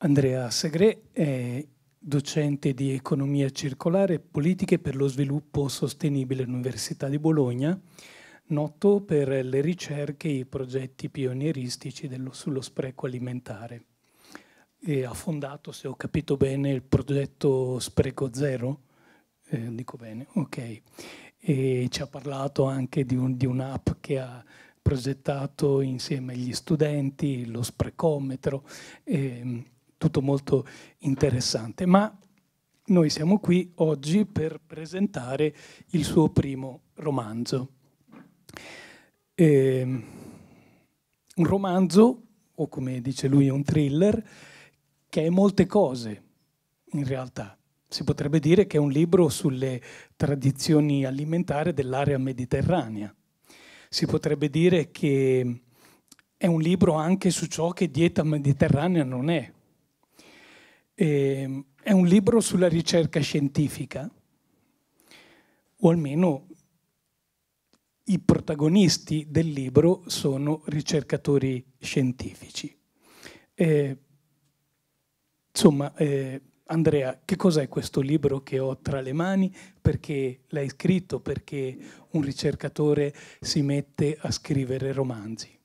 Andrea Segre è docente di economia circolare e politiche per lo sviluppo sostenibile all'Università di Bologna, noto per le ricerche e i progetti pionieristici dello, sullo spreco alimentare. E ha fondato, se ho capito bene, il progetto Spreco Zero, eh, dico bene, ok. E ci ha parlato anche di, un, di un'app che ha progettato insieme agli studenti, lo sprecometro. Eh, tutto molto interessante. Ma noi siamo qui oggi per presentare il suo primo romanzo. Eh, un romanzo, o come dice lui, un thriller, che è molte cose in realtà. Si potrebbe dire che è un libro sulle tradizioni alimentari dell'area mediterranea. Si potrebbe dire che è un libro anche su ciò che dieta mediterranea non è, eh, è un libro sulla ricerca scientifica, o almeno i protagonisti del libro sono ricercatori scientifici. Eh, insomma, eh, Andrea, che cos'è questo libro che ho tra le mani? Perché l'hai scritto? Perché un ricercatore si mette a scrivere romanzi?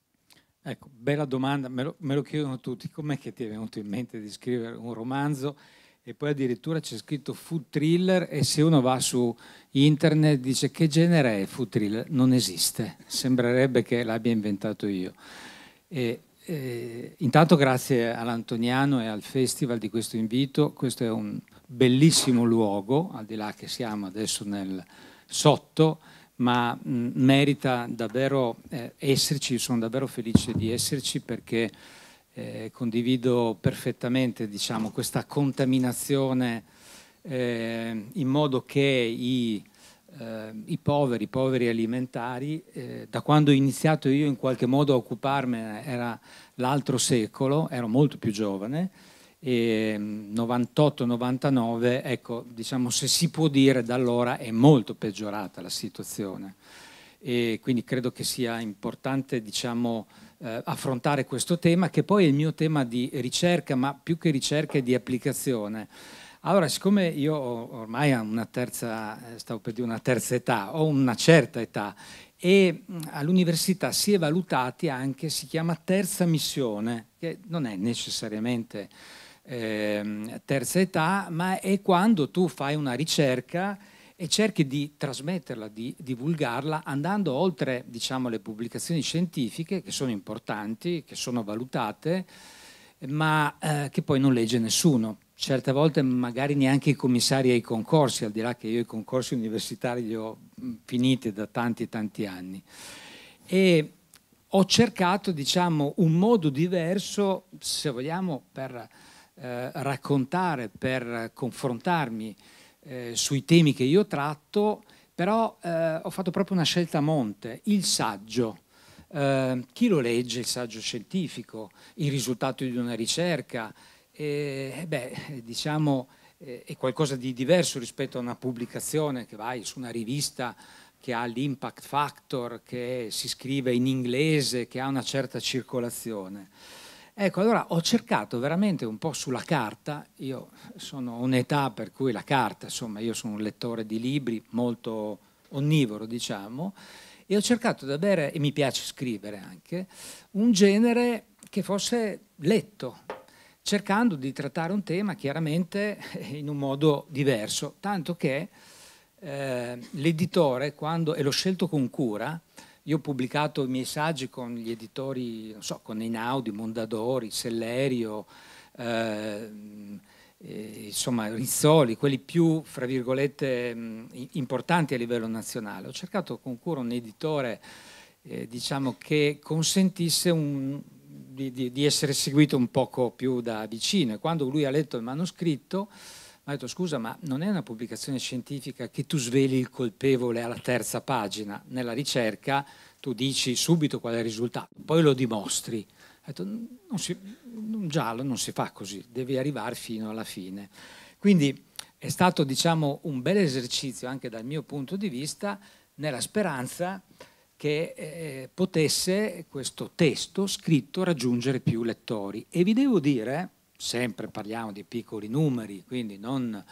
Ecco, bella domanda, me lo, me lo chiedono tutti, com'è che ti è venuto in mente di scrivere un romanzo e poi addirittura c'è scritto food thriller e se uno va su internet dice che genere è food thriller? Non esiste, sembrerebbe che l'abbia inventato io. E, e, intanto grazie all'Antoniano e al festival di questo invito, questo è un bellissimo luogo, al di là che siamo adesso nel sotto, ma mh, merita davvero eh, esserci, sono davvero felice di esserci perché eh, condivido perfettamente diciamo, questa contaminazione eh, in modo che i, eh, i poveri, i poveri alimentari, eh, da quando ho iniziato io in qualche modo a occuparmene era l'altro secolo, ero molto più giovane, 98-99, ecco, diciamo se si può dire da allora è molto peggiorata la situazione e quindi credo che sia importante diciamo, eh, affrontare questo tema che poi è il mio tema di ricerca, ma più che ricerca è di applicazione. Allora, siccome io ormai ho una terza, eh, stavo per dire una terza età, ho una certa età e all'università si è valutati anche, si chiama terza missione, che non è necessariamente eh, terza età, ma è quando tu fai una ricerca e cerchi di trasmetterla, di divulgarla, andando oltre diciamo, le pubblicazioni scientifiche che sono importanti, che sono valutate, ma eh, che poi non legge nessuno. Certe volte magari neanche i commissari ai concorsi, al di là che io i concorsi universitari li ho finiti da tanti e tanti anni. E ho cercato diciamo, un modo diverso, se vogliamo, per eh, raccontare, per confrontarmi eh, sui temi che io tratto, però eh, ho fatto proprio una scelta a monte, il saggio. Eh, chi lo legge, il saggio scientifico, il risultato di una ricerca? Eh, beh, diciamo, è qualcosa di diverso rispetto a una pubblicazione che vai su una rivista che ha l'impact factor, che si scrive in inglese, che ha una certa circolazione. Ecco, allora ho cercato veramente un po' sulla carta, io sono un'età per cui la carta, insomma, io sono un lettore di libri molto onnivoro, diciamo, e ho cercato di avere, e mi piace scrivere anche, un genere che fosse letto, cercando di trattare un tema chiaramente in un modo diverso, tanto che eh, l'editore, quando, e l'ho scelto con cura, io ho pubblicato i miei saggi con gli editori, non so, con Einaudi, Mondadori, Sellerio, eh, eh, insomma Rizzoli, quelli più, fra virgolette, mh, importanti a livello nazionale. Ho cercato con cura un editore, eh, diciamo, che consentisse un, di, di, essere seguito un poco più da vicino. E quando lui ha letto il manoscritto, mi ha detto scusa ma non è una pubblicazione scientifica che tu sveli il colpevole alla terza pagina, nella ricerca tu dici subito qual è il risultato, poi lo dimostri. Ha detto non si, un giallo non si fa così, devi arrivare fino alla fine. Quindi è stato diciamo un bel esercizio anche dal mio punto di vista nella speranza che eh, potesse questo testo scritto raggiungere più lettori. E vi devo dire sempre parliamo di piccoli numeri, quindi non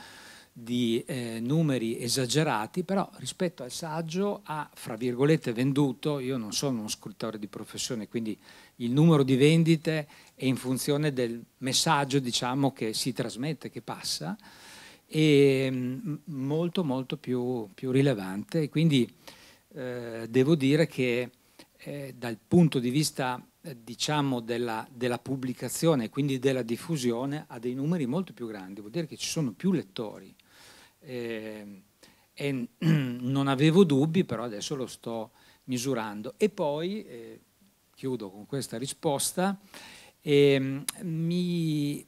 di eh, numeri esagerati, però rispetto al saggio ha, fra virgolette, venduto, io non sono uno scrittore di professione, quindi il numero di vendite è in funzione del messaggio diciamo, che si trasmette, che passa, e mm, molto molto più, più rilevante. E quindi eh, devo dire che eh, dal punto di vista diciamo della, della pubblicazione e quindi della diffusione ha dei numeri molto più grandi, vuol dire che ci sono più lettori. Eh, e non avevo dubbi, però adesso lo sto misurando. E poi, eh, chiudo con questa risposta, ehm, mi,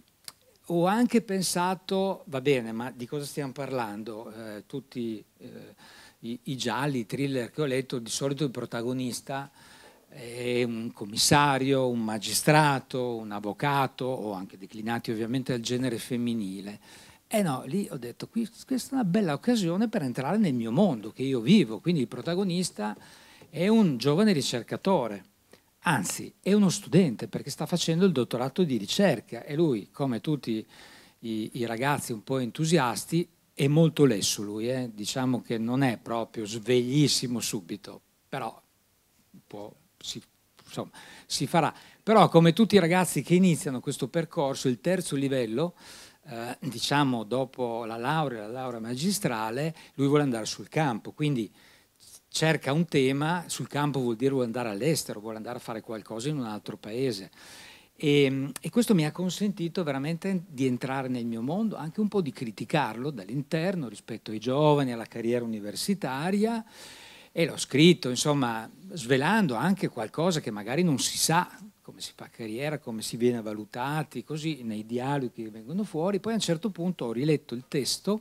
ho anche pensato, va bene, ma di cosa stiamo parlando? Eh, tutti eh, i, i, gialli, i thriller che ho letto, di solito il protagonista un commissario, un magistrato, un avvocato o anche declinati ovviamente al genere femminile. E no, lì ho detto, questa è una bella occasione per entrare nel mio mondo che io vivo, quindi il protagonista è un giovane ricercatore, anzi è uno studente perché sta facendo il dottorato di ricerca e lui, come tutti i, i ragazzi un po' entusiasti, è molto lesso lui, eh? diciamo che non è proprio sveglissimo subito, però può si, insomma, si farà. Però come tutti i ragazzi che iniziano questo percorso, il terzo livello, eh, diciamo dopo la laurea, la laurea magistrale, lui vuole andare sul campo, quindi cerca un tema, sul campo vuol dire vuole andare all'estero, vuole andare a fare qualcosa in un altro paese. E, e, questo mi ha consentito veramente di entrare nel mio mondo, anche un po' di criticarlo dall'interno rispetto ai giovani, alla carriera universitaria e l'ho scritto, insomma, svelando anche qualcosa che magari non si sa, come si fa carriera, come si viene valutati, così nei dialoghi che vengono fuori. Poi a un certo punto ho riletto il testo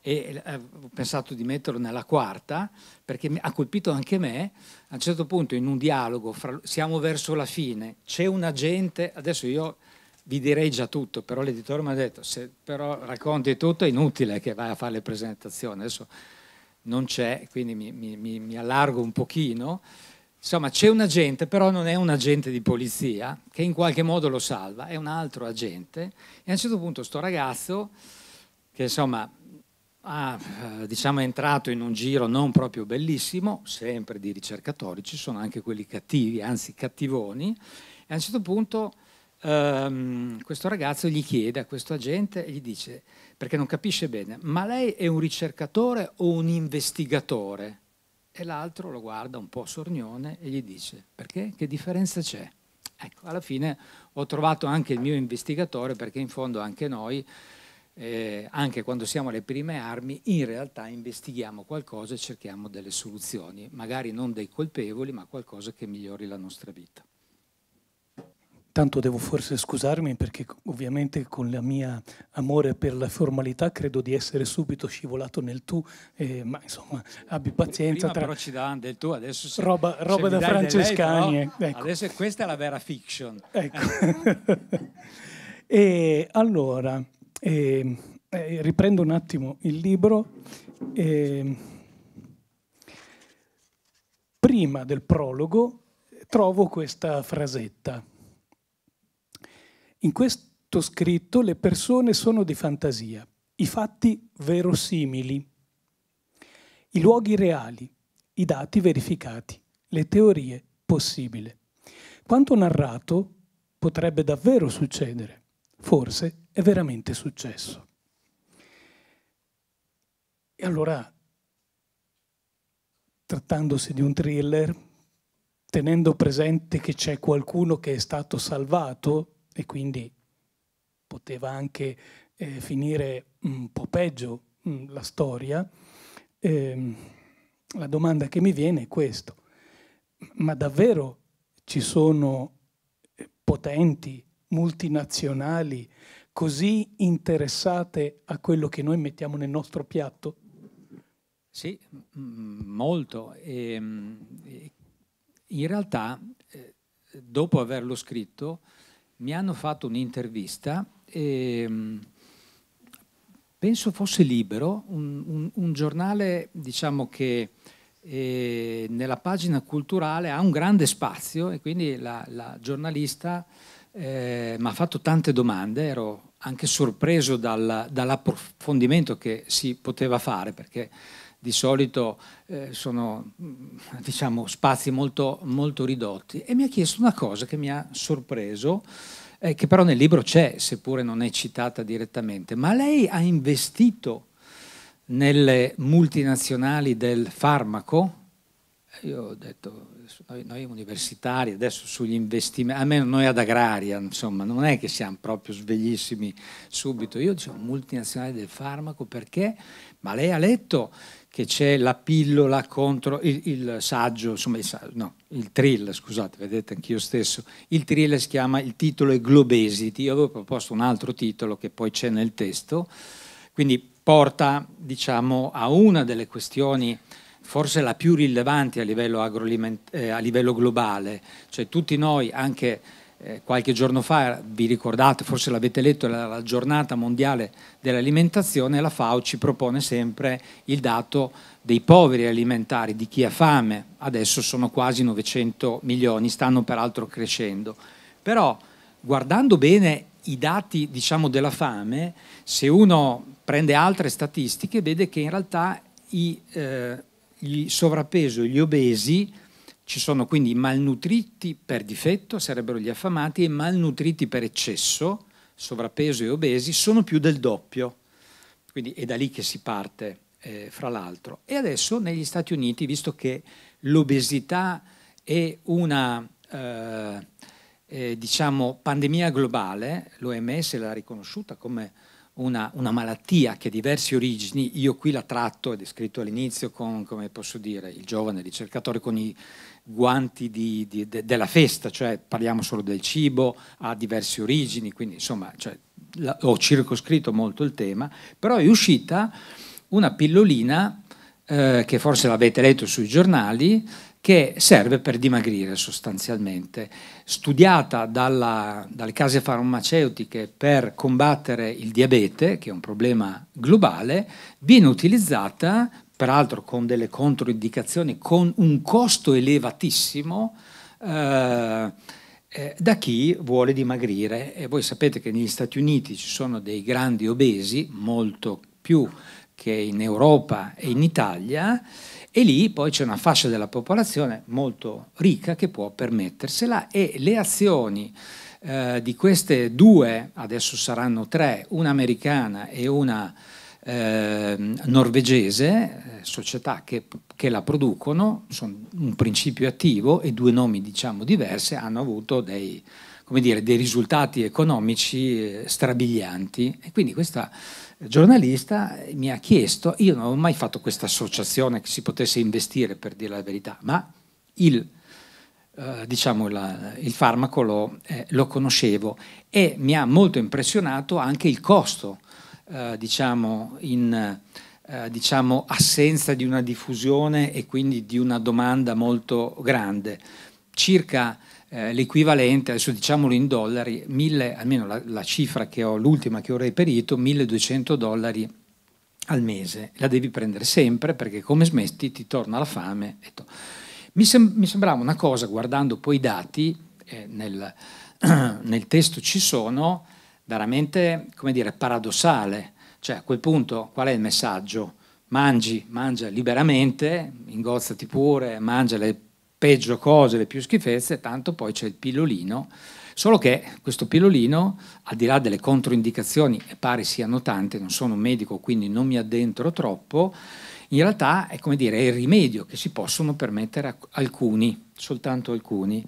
e eh, ho pensato di metterlo nella quarta perché ha colpito anche me. A un certo punto in un dialogo, fra, siamo verso la fine, c'è un agente, adesso io vi direi già tutto, però l'editore mi ha detto se però racconti tutto è inutile che vai a fare le presentazioni. Adesso non c'è, quindi mi, mi, mi, allargo un pochino. Insomma, c'è un agente, però non è un agente di polizia che in qualche modo lo salva, è un altro agente. E a un certo punto sto ragazzo, che insomma ha, diciamo, è entrato in un giro non proprio bellissimo, sempre di ricercatori, ci sono anche quelli cattivi, anzi cattivoni, e a un certo punto ehm, questo ragazzo gli chiede a questo agente, e gli dice, perché non capisce bene, ma lei è un ricercatore o un investigatore? E l'altro lo guarda un po' sornione e gli dice, perché? Che differenza c'è? Ecco, alla fine ho trovato anche il mio investigatore perché in fondo anche noi, eh, anche quando siamo alle prime armi, in realtà investighiamo qualcosa e cerchiamo delle soluzioni, magari non dei colpevoli, ma qualcosa che migliori la nostra vita. Tanto devo forse scusarmi perché ovviamente con la mia amore per la formalità credo di essere subito scivolato nel tu, eh, ma insomma abbi pazienza. Prima tra... però ci davano del tu, adesso se, roba, roba da francescani. Lei, però, ecco. Adesso questa è la vera fiction. Ecco. e allora, eh, eh, riprendo un attimo il libro. Eh, prima del prologo trovo questa frasetta in questo scritto le persone sono di fantasia, i fatti verosimili, i luoghi reali, i dati verificati, le teorie possibili. Quanto narrato potrebbe davvero succedere, forse è veramente successo. E allora, trattandosi di un thriller, tenendo presente che c'è qualcuno che è stato salvato e quindi poteva anche eh, finire un po' peggio mh, mm, la storia, eh, la domanda che mi viene è questa. Ma davvero ci sono eh, potenti, multinazionali, così interessate a quello che noi mettiamo nel nostro piatto? Sì, molto. E, in realtà, eh, dopo averlo scritto, mi hanno fatto un'intervista e mm, penso fosse Libero, un, un, un giornale diciamo che eh, nella pagina culturale ha un grande spazio e quindi la, la giornalista eh, mi ha fatto tante domande, ero anche sorpreso dal, dall'approfondimento che si poteva fare, perché di solito eh, sono diciamo, spazi molto, molto ridotti, e mi ha chiesto una cosa che mi ha sorpreso, eh, che però nel libro c'è, seppure non è citata direttamente, ma lei ha investito nelle multinazionali del farmaco? Io ho detto, noi, noi, universitari adesso sugli investimenti, almeno noi ad agraria, insomma, non è che siamo proprio sveglissimi subito. Io dicevo multinazionali del farmaco perché? Ma lei ha letto che c'è la pillola contro il, il saggio, insomma, il, no, il trill, scusate, vedete anch'io stesso. Il trill si chiama, il titolo è Globesity. Io avevo proposto un altro titolo che poi c'è nel testo, quindi porta, diciamo, a una delle questioni forse la più rilevante a livello, eh, a livello globale, cioè tutti noi anche eh, qualche giorno fa, vi ricordate, forse l'avete letto, la, la giornata mondiale dell'alimentazione, la FAO ci propone sempre il dato dei poveri alimentari, di chi ha fame, adesso sono quasi 900 milioni, stanno peraltro crescendo. Però guardando bene i dati diciamo, della fame, se uno prende altre statistiche, vede che in realtà i, eh, il sovrappeso gli obesi, ci sono quindi malnutriti per difetto, sarebbero gli affamati, e malnutriti per eccesso, sovrappeso e obesi, sono più del doppio. Quindi è da lì che si parte, eh, fra l'altro. E adesso negli Stati Uniti, visto che l'obesità è una eh, eh, diciamo, pandemia globale, l'OMS l'ha riconosciuta come una, una, malattia che ha diverse origini, io qui la tratto, è descritto all'inizio con, come posso dire, il giovane ricercatore con i guanti di, di, de, della festa, cioè parliamo solo del cibo, ha diverse origini, quindi insomma cioè, la, ho circoscritto molto il tema, però è uscita una pillolina eh, che forse l'avete letto sui giornali, che serve per dimagrire sostanzialmente, studiata dalla, dalle case farmaceutiche per combattere il diabete, che è un problema globale, viene utilizzata peraltro con delle controindicazioni, con un costo elevatissimo eh, eh, da chi vuole dimagrire. E voi sapete che negli Stati Uniti ci sono dei grandi obesi, molto più che in Europa e in Italia, e lì poi c'è una fascia della popolazione molto ricca che può permettersela e le azioni eh, di queste due, adesso saranno tre, una americana e una eh, norvegese, società che, che, la producono, sono un principio attivo e due nomi diciamo diversi, hanno avuto dei, dire, dei risultati economici eh, strabilianti. E quindi questa giornalista mi ha chiesto, io non ho mai fatto questa associazione che si potesse investire per dire la verità, ma il, eh, diciamo la, il farmaco lo, eh, lo, conoscevo e mi ha molto impressionato anche il costo, eh, diciamo, in eh, diciamo, assenza di una diffusione e quindi di una domanda molto grande. Circa eh, l'equivalente, adesso diciamolo in dollari, mille, almeno la, la cifra che ho, l'ultima che ho reperito, 1200 dollari al mese. La devi prendere sempre perché come smetti ti torna la fame. Mi, sem- mi sembrava una cosa, guardando poi i dati, eh, nel, nel, testo ci sono, veramente, come dire, paradossale. Cioè a quel punto qual è il messaggio? Mangi, mangia liberamente, ingozzati pure, mangia le peggio cose, le più schifezze, tanto poi c'è il pillolino. Solo che questo pillolino, al di là delle controindicazioni, e pare siano tante, non sono un medico quindi non mi addentro troppo, in realtà è come dire, è il rimedio che si possono permettere alcuni, soltanto alcuni.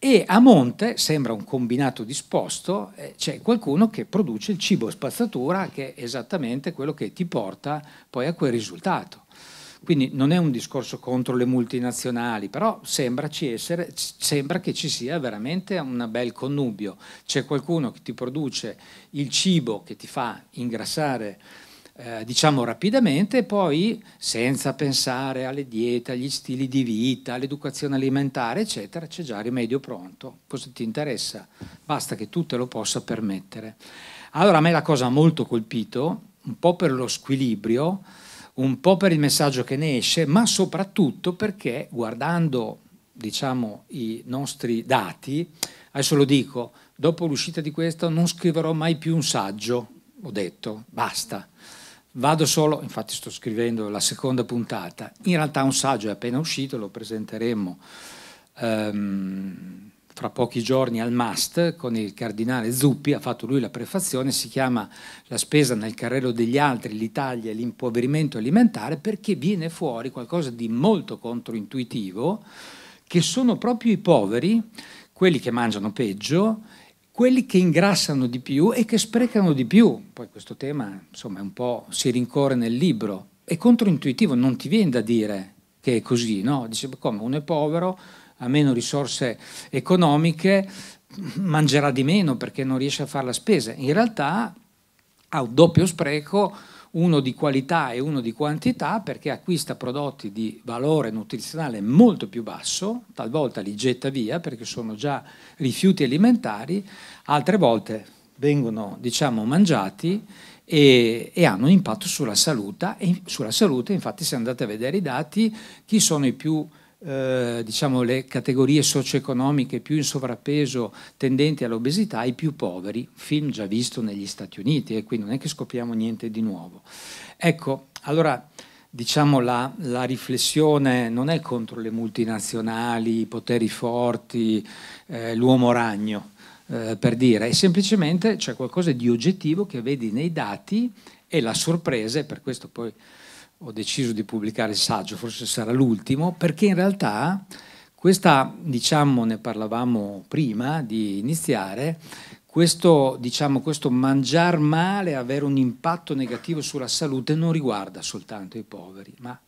E a monte sembra un combinato disposto, eh, c'è qualcuno che produce il cibo spazzatura che è esattamente quello che ti porta poi a quel risultato. Quindi non è un discorso contro le multinazionali, però essere, sembra che ci sia veramente un bel connubio. C'è qualcuno che ti produce il cibo che ti fa ingrassare eh, diciamo rapidamente poi senza pensare alle diete, agli stili di vita, all'educazione alimentare, eccetera, c'è già rimedio pronto. Cosa ti interessa? Basta che tu te lo possa permettere. Allora a me la cosa ha molto colpito, un po' per lo squilibrio, un po' per il messaggio che ne esce, ma soprattutto perché guardando diciamo, i nostri dati, adesso lo dico, dopo l'uscita di questo non scriverò mai più un saggio, ho detto, basta. Vado solo, infatti sto scrivendo la seconda puntata, in realtà un saggio è appena uscito, lo presenteremo um, fra pochi giorni al MAST con il cardinale Zuppi, ha fatto lui la prefazione, si chiama La spesa nel carrello degli altri, l'Italia e l'impoverimento alimentare, perché viene fuori qualcosa di molto controintuitivo, che sono proprio i poveri, quelli che mangiano peggio, quelli che ingrassano di più e che sprecano di più. Poi questo tema insomma un po' si rincorre nel libro. È controintuitivo, non ti viene da dire che è così, no? Dice, come uno è povero, ha meno risorse economiche, mangerà di meno perché non riesce a fare la spesa. In realtà ha un doppio spreco, uno di qualità e uno di quantità, perché acquista prodotti di valore nutrizionale molto più basso, talvolta li getta via perché sono già rifiuti alimentari, altre volte vengono diciamo, mangiati e, e, hanno un impatto sulla salute. E sulla salute, infatti, se andate a vedere i dati, chi sono i più eh, diciamo, le categorie socio-economiche più in sovrappeso tendenti all'obesità, i più poveri, film già visto negli Stati Uniti e qui non è che scopriamo niente di nuovo. Ecco, allora diciamo la, la riflessione non è contro le multinazionali, i poteri forti, eh, l'uomo ragno, eh, per dire, è semplicemente c'è qualcosa di oggettivo che vedi nei dati e la sorpresa, e per questo poi ho deciso di pubblicare il saggio, forse sarà l'ultimo, perché in realtà questa, diciamo, ne parlavamo prima di iniziare, questo, diciamo, questo mangiar male, avere un impatto negativo sulla salute non riguarda soltanto i poveri, ma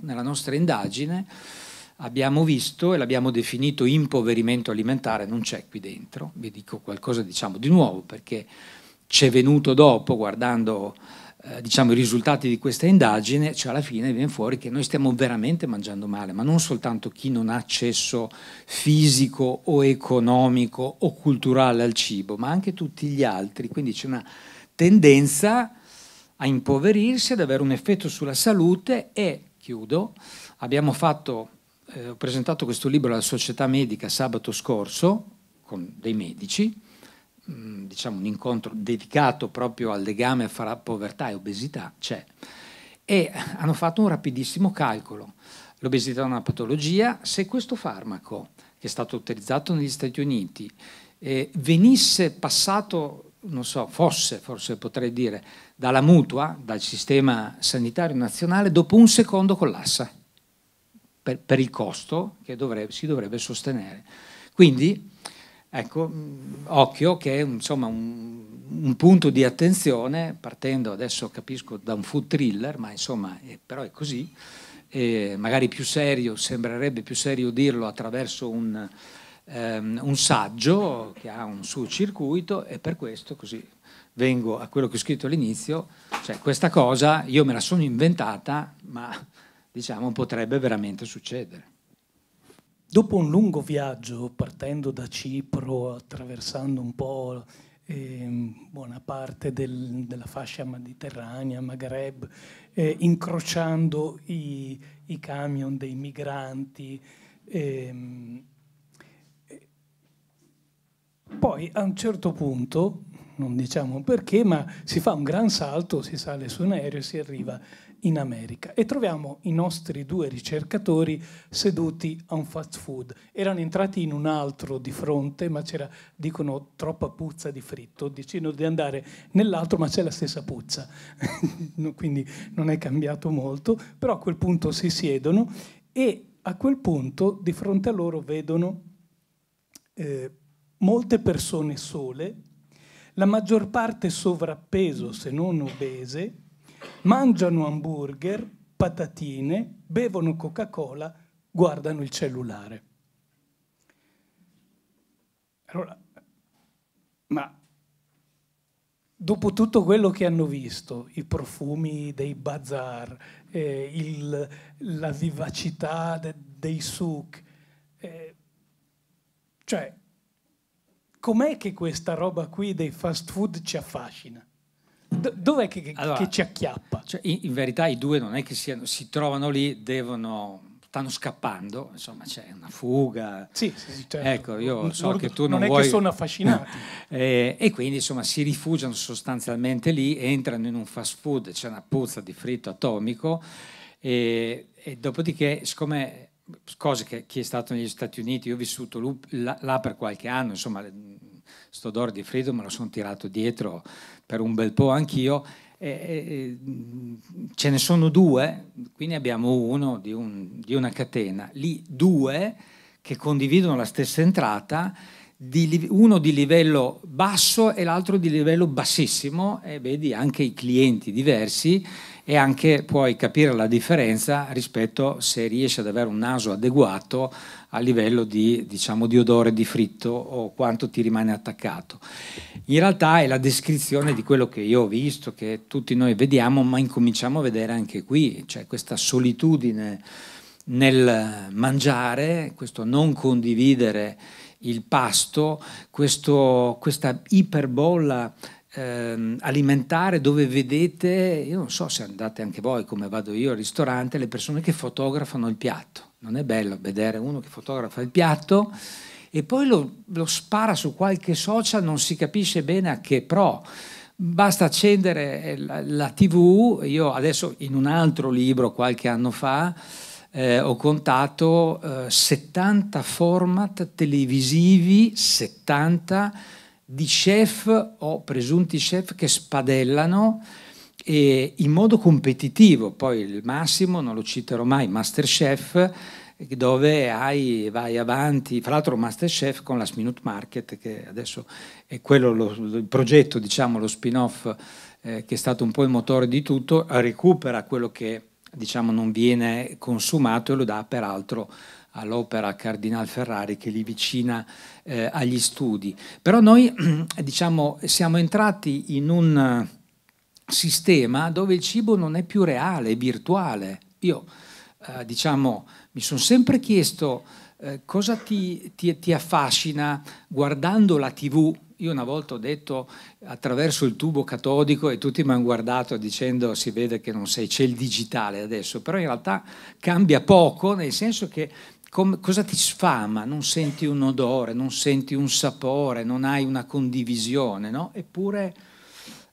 nella nostra indagine abbiamo visto e l'abbiamo definito impoverimento alimentare, non c'è qui dentro, vi dico qualcosa diciamo, di nuovo perché ci è venuto dopo guardando eh, diciamo, i risultati di questa indagine, cioè alla fine viene fuori che noi stiamo veramente mangiando male, ma non soltanto chi non ha accesso fisico o economico o culturale al cibo, ma anche tutti gli altri. Quindi c'è una tendenza a impoverirsi, ad avere un effetto sulla salute e, chiudo, abbiamo fatto, eh, ho presentato questo libro alla società medica sabato scorso con dei medici, diciamo, un incontro dedicato proprio al legame fra povertà e obesità, c'è. E hanno fatto un rapidissimo calcolo. L'obesità è una patologia, se questo farmaco, che è stato utilizzato negli Stati Uniti, eh, venisse passato, non so, fosse, forse potrei dire, dalla mutua, dal sistema sanitario nazionale, dopo un secondo collassa, per, per il costo che dovrebbe, si dovrebbe sostenere. Quindi Ecco, occhio che è insomma, un, un, punto di attenzione, partendo adesso capisco da un food thriller, ma insomma, è, però è così, magari più serio, sembrerebbe più serio dirlo attraverso un, um, un saggio che ha un suo circuito e per questo così vengo a quello che ho scritto all'inizio, cioè questa cosa io me la sono inventata, ma diciamo potrebbe veramente succedere. Dopo un lungo viaggio, partendo da Cipro, attraversando un po' eh, buona parte del, della fascia mediterranea, Maghreb, eh, incrociando i, i, camion dei migranti, ehm, eh, poi a un certo punto, non diciamo perché, ma si fa un gran salto, si sale su un aereo e si arriva in America e troviamo i nostri due ricercatori seduti a un fast food. Erano entrati in un altro di fronte, ma c'era, dicono, troppa puzza di fritto. Decidono di andare nell'altro, ma c'è la stessa puzza. Quindi non è cambiato molto, però a quel punto si siedono e a quel punto di fronte a loro vedono eh, molte persone sole, la maggior parte sovrappeso se non obese, mangiano hamburger, patatine, bevono Coca-Cola, guardano il cellulare. Allora, ma dopo tutto quello che hanno visto, i profumi dei bazar, eh, il, la vivacità de, dei souk, eh, cioè, com'è che questa roba qui dei fast food ci affascina? Dov'è che, allora, che, ci acchiappa? Cioè in, in, verità i due non è che siano, si trovano lì, devono stanno scappando, insomma c'è una fuga. Sì, sì, certo. Ecco, io so non, che tu non, non è vuoi... che sono affascinati. e, e, quindi insomma si rifugiano sostanzialmente lì, entrano in un fast food, c'è una puzza di fritto atomico e, e dopodiché, siccome cose che chi è stato negli Stati Uniti, io ho vissuto là per qualche anno, insomma, sto d'oro di fritto me lo sono tirato dietro per un bel po' anch'io, e, ce ne sono due, quindi abbiamo uno di, un, di, una catena, lì due che condividono la stessa entrata, di, uno di livello basso e l'altro di livello bassissimo. E vedi anche i clienti diversi e anche puoi capire la differenza rispetto se riesci ad avere un naso adeguato a livello di, diciamo, di odore di fritto o quanto ti rimane attaccato. In realtà è la descrizione di quello che io ho visto, che tutti noi vediamo, ma incominciamo a vedere anche qui, cioè questa solitudine nel mangiare, questo non condividere il pasto, questo, questa iperbolla eh, alimentare dove vedete, io non so se andate anche voi come vado io al ristorante, le persone che fotografano il piatto. Non è bello vedere uno che fotografa il piatto e poi lo, lo spara su qualche social, non si capisce bene a che pro. Basta accendere la, la TV, io adesso in un altro libro qualche anno fa eh, ho contato eh, 70 format televisivi, 70 di chef o presunti chef che spadellano e in modo competitivo, poi il massimo, non lo citerò mai, Masterchef, dove hai, vai avanti, fra l'altro Masterchef con la Minute Market, che adesso è quello lo, il progetto, diciamo, lo spin-off eh, che è stato un po' il motore di tutto, recupera quello che diciamo, non viene consumato e lo dà peraltro all'opera Cardinal Ferrari che li vicina eh, agli studi. Però noi diciamo, siamo entrati in un sistema dove il cibo non è più reale, è virtuale. Io eh, diciamo, mi sono sempre chiesto eh, cosa ti, ti, ti affascina guardando la tv io una volta ho detto attraverso il tubo catodico e tutti mi hanno guardato dicendo si vede che non sei, c'è il digitale adesso, però in realtà cambia poco nel senso che com, cosa ti sfama? Non senti un odore, non senti un sapore, non hai una condivisione, no? Eppure,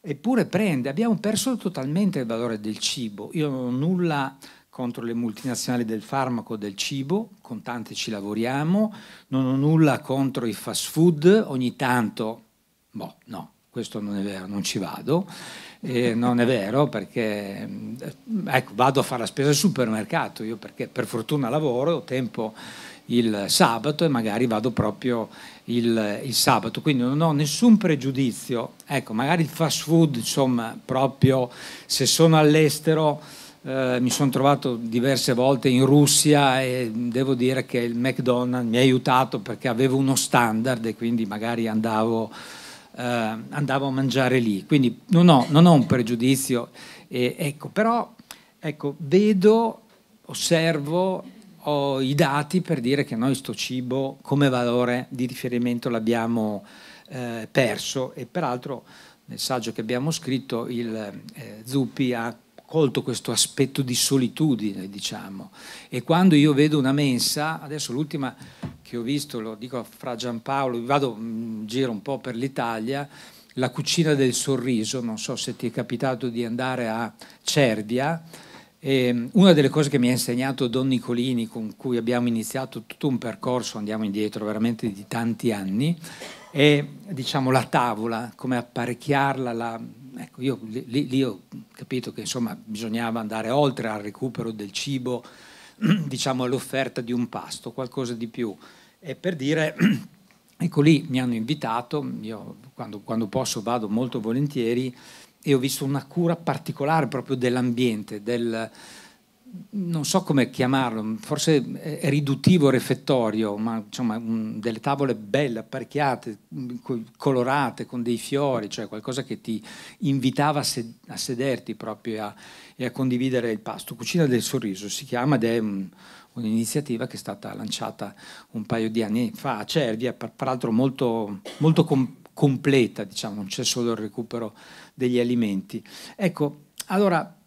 eppure prende. Abbiamo perso totalmente il valore del cibo. Io non ho nulla contro le multinazionali del farmaco del cibo, con tante ci lavoriamo, non ho nulla contro i fast food, ogni tanto, boh, no, questo non è vero, non ci vado, eh, non è vero perché eh, ecco, vado a fare la spesa al supermercato, io perché per fortuna lavoro, ho tempo il sabato e magari vado proprio il, il, sabato, quindi non ho nessun pregiudizio, ecco, magari il fast food, insomma, proprio se sono all'estero eh, mi sono trovato diverse volte in Russia e devo dire che il McDonald's mi ha aiutato perché avevo uno standard e quindi magari andavo eh, andavo a mangiare lì. Quindi non ho, non ho un pregiudizio, eh, ecco, però ecco, vedo, osservo, ho i dati per dire che noi sto cibo come valore di riferimento l'abbiamo eh, perso e peraltro nel saggio che abbiamo scritto il eh, Zuppi ha colto questo aspetto di solitudine, diciamo. E quando io vedo una mensa, adesso l'ultima che ho visto, lo dico fra Giampaolo, vado in giro un po' per l'Italia, la cucina del sorriso, non so se ti è capitato di andare a Cervia, e una delle cose che mi ha insegnato Don Nicolini, con cui abbiamo iniziato tutto un percorso, andiamo indietro veramente di tanti anni, è diciamo, la tavola, come apparecchiarla, la, ecco, io lì, lì, ho capito che insomma bisognava andare oltre al recupero del cibo, diciamo all'offerta di un pasto, qualcosa di più. E per dire, ecco lì mi hanno invitato, io quando, quando posso vado molto volentieri e ho visto una cura particolare proprio dell'ambiente, del, non so come chiamarlo, forse riduttivo refettorio, ma insomma delle tavole belle, apparecchiate, colorate, con dei fiori, cioè qualcosa che ti invitava a, sederti proprio a, e a condividere il pasto. Cucina del sorriso si chiama ed è un, un'iniziativa che è stata lanciata un paio di anni fa a Cervia, peraltro molto, molto com- completa, diciamo, non c'è solo il recupero degli alimenti. Ecco, allora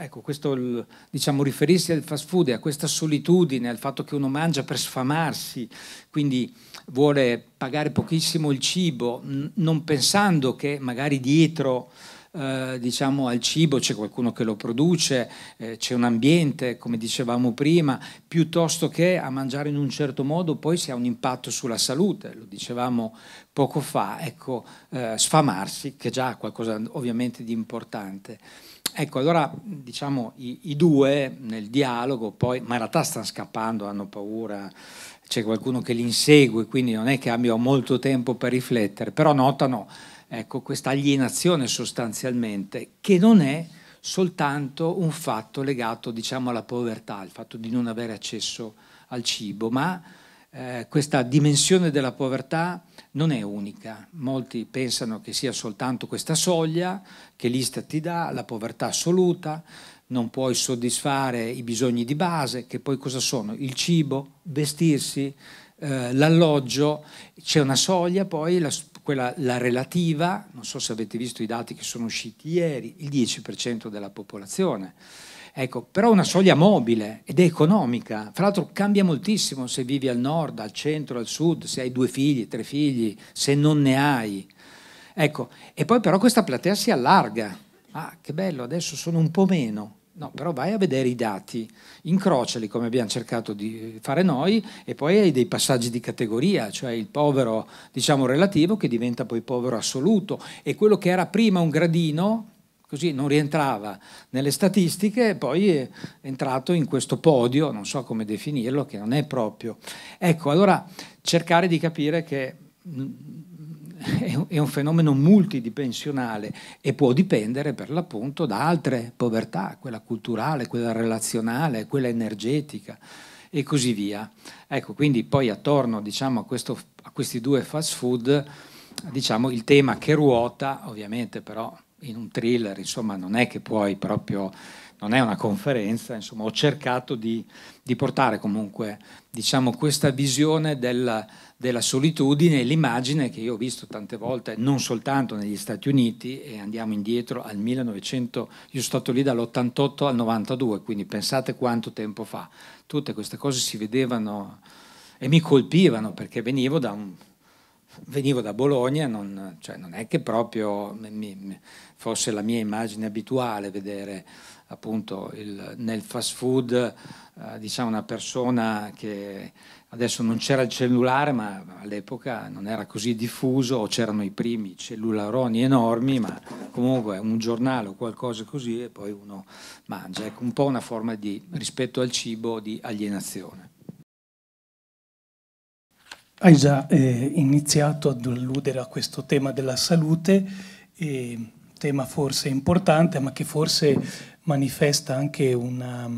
ecco, questo, diciamo, riferirsi al fast food e a questa solitudine, al fatto che uno mangia per sfamarsi, quindi vuole pagare pochissimo il cibo, non pensando che magari dietro eh, diciamo, al cibo c'è qualcuno che lo produce, eh, c'è un ambiente, come dicevamo prima, piuttosto che a mangiare in un certo modo poi si ha un impatto sulla salute, lo dicevamo poco fa, ecco, eh, sfamarsi, che già è qualcosa ovviamente di importante. Ecco, allora diciamo i, i, due nel dialogo, poi, ma in realtà stanno scappando, hanno paura, c'è qualcuno che li insegue, quindi non è che abbiano molto tempo per riflettere, però notano ecco, questa alienazione sostanzialmente, che non è soltanto un fatto legato diciamo, alla povertà, il fatto di non avere accesso al cibo, ma eh, questa dimensione della povertà non è unica. Molti pensano che sia soltanto questa soglia che l'Istat ti dà, la povertà assoluta, non puoi soddisfare i bisogni di base, che poi cosa sono? Il cibo, vestirsi, eh, l'alloggio, c'è una soglia poi, la, quella, la relativa, non so se avete visto i dati che sono usciti ieri, il 10% della popolazione. Ecco, però una soglia mobile ed è economica. Fra l'altro cambia moltissimo se vivi al nord, al centro, al sud, se hai due figli, tre figli, se non ne hai. Ecco, e poi però questa platea si allarga. Ah, che bello, adesso sono un po' meno. No, però vai a vedere i dati, incrociali come abbiamo cercato di fare noi e poi hai dei passaggi di categoria, cioè il povero diciamo relativo che diventa poi povero assoluto e quello che era prima un gradino, così non rientrava nelle statistiche poi è entrato in questo podio, non so come definirlo, che non è proprio. Ecco, allora cercare di capire che è un fenomeno multidimensionale e può dipendere per l'appunto da altre povertà, quella culturale, quella relazionale, quella energetica e così via. Ecco, quindi poi attorno diciamo, a, questo, a questi due fast food, diciamo, il tema che ruota, ovviamente però in un thriller, insomma, non è che puoi proprio non è una conferenza, insomma, ho cercato di, di portare comunque diciamo, questa visione della, della solitudine l'immagine che io ho visto tante volte, non soltanto negli Stati Uniti, e andiamo indietro al 1900, io sono stato lì dall'88 al 92, quindi pensate quanto tempo fa. Tutte queste cose si vedevano e mi colpivano perché venivo da, un, venivo da Bologna, non, cioè non, è che proprio mi, fosse la mia immagine abituale vedere appunto il, nel fast food eh, diciamo una persona che adesso non c'era il cellulare ma all'epoca non era così diffuso o c'erano i primi cellularoni enormi ma comunque un giornale o qualcosa così e poi uno mangia. Ecco un po' una forma di rispetto al cibo di alienazione. Hai già eh, iniziato ad alludere a questo tema della salute eh, tema forse importante ma che forse manifesta anche una,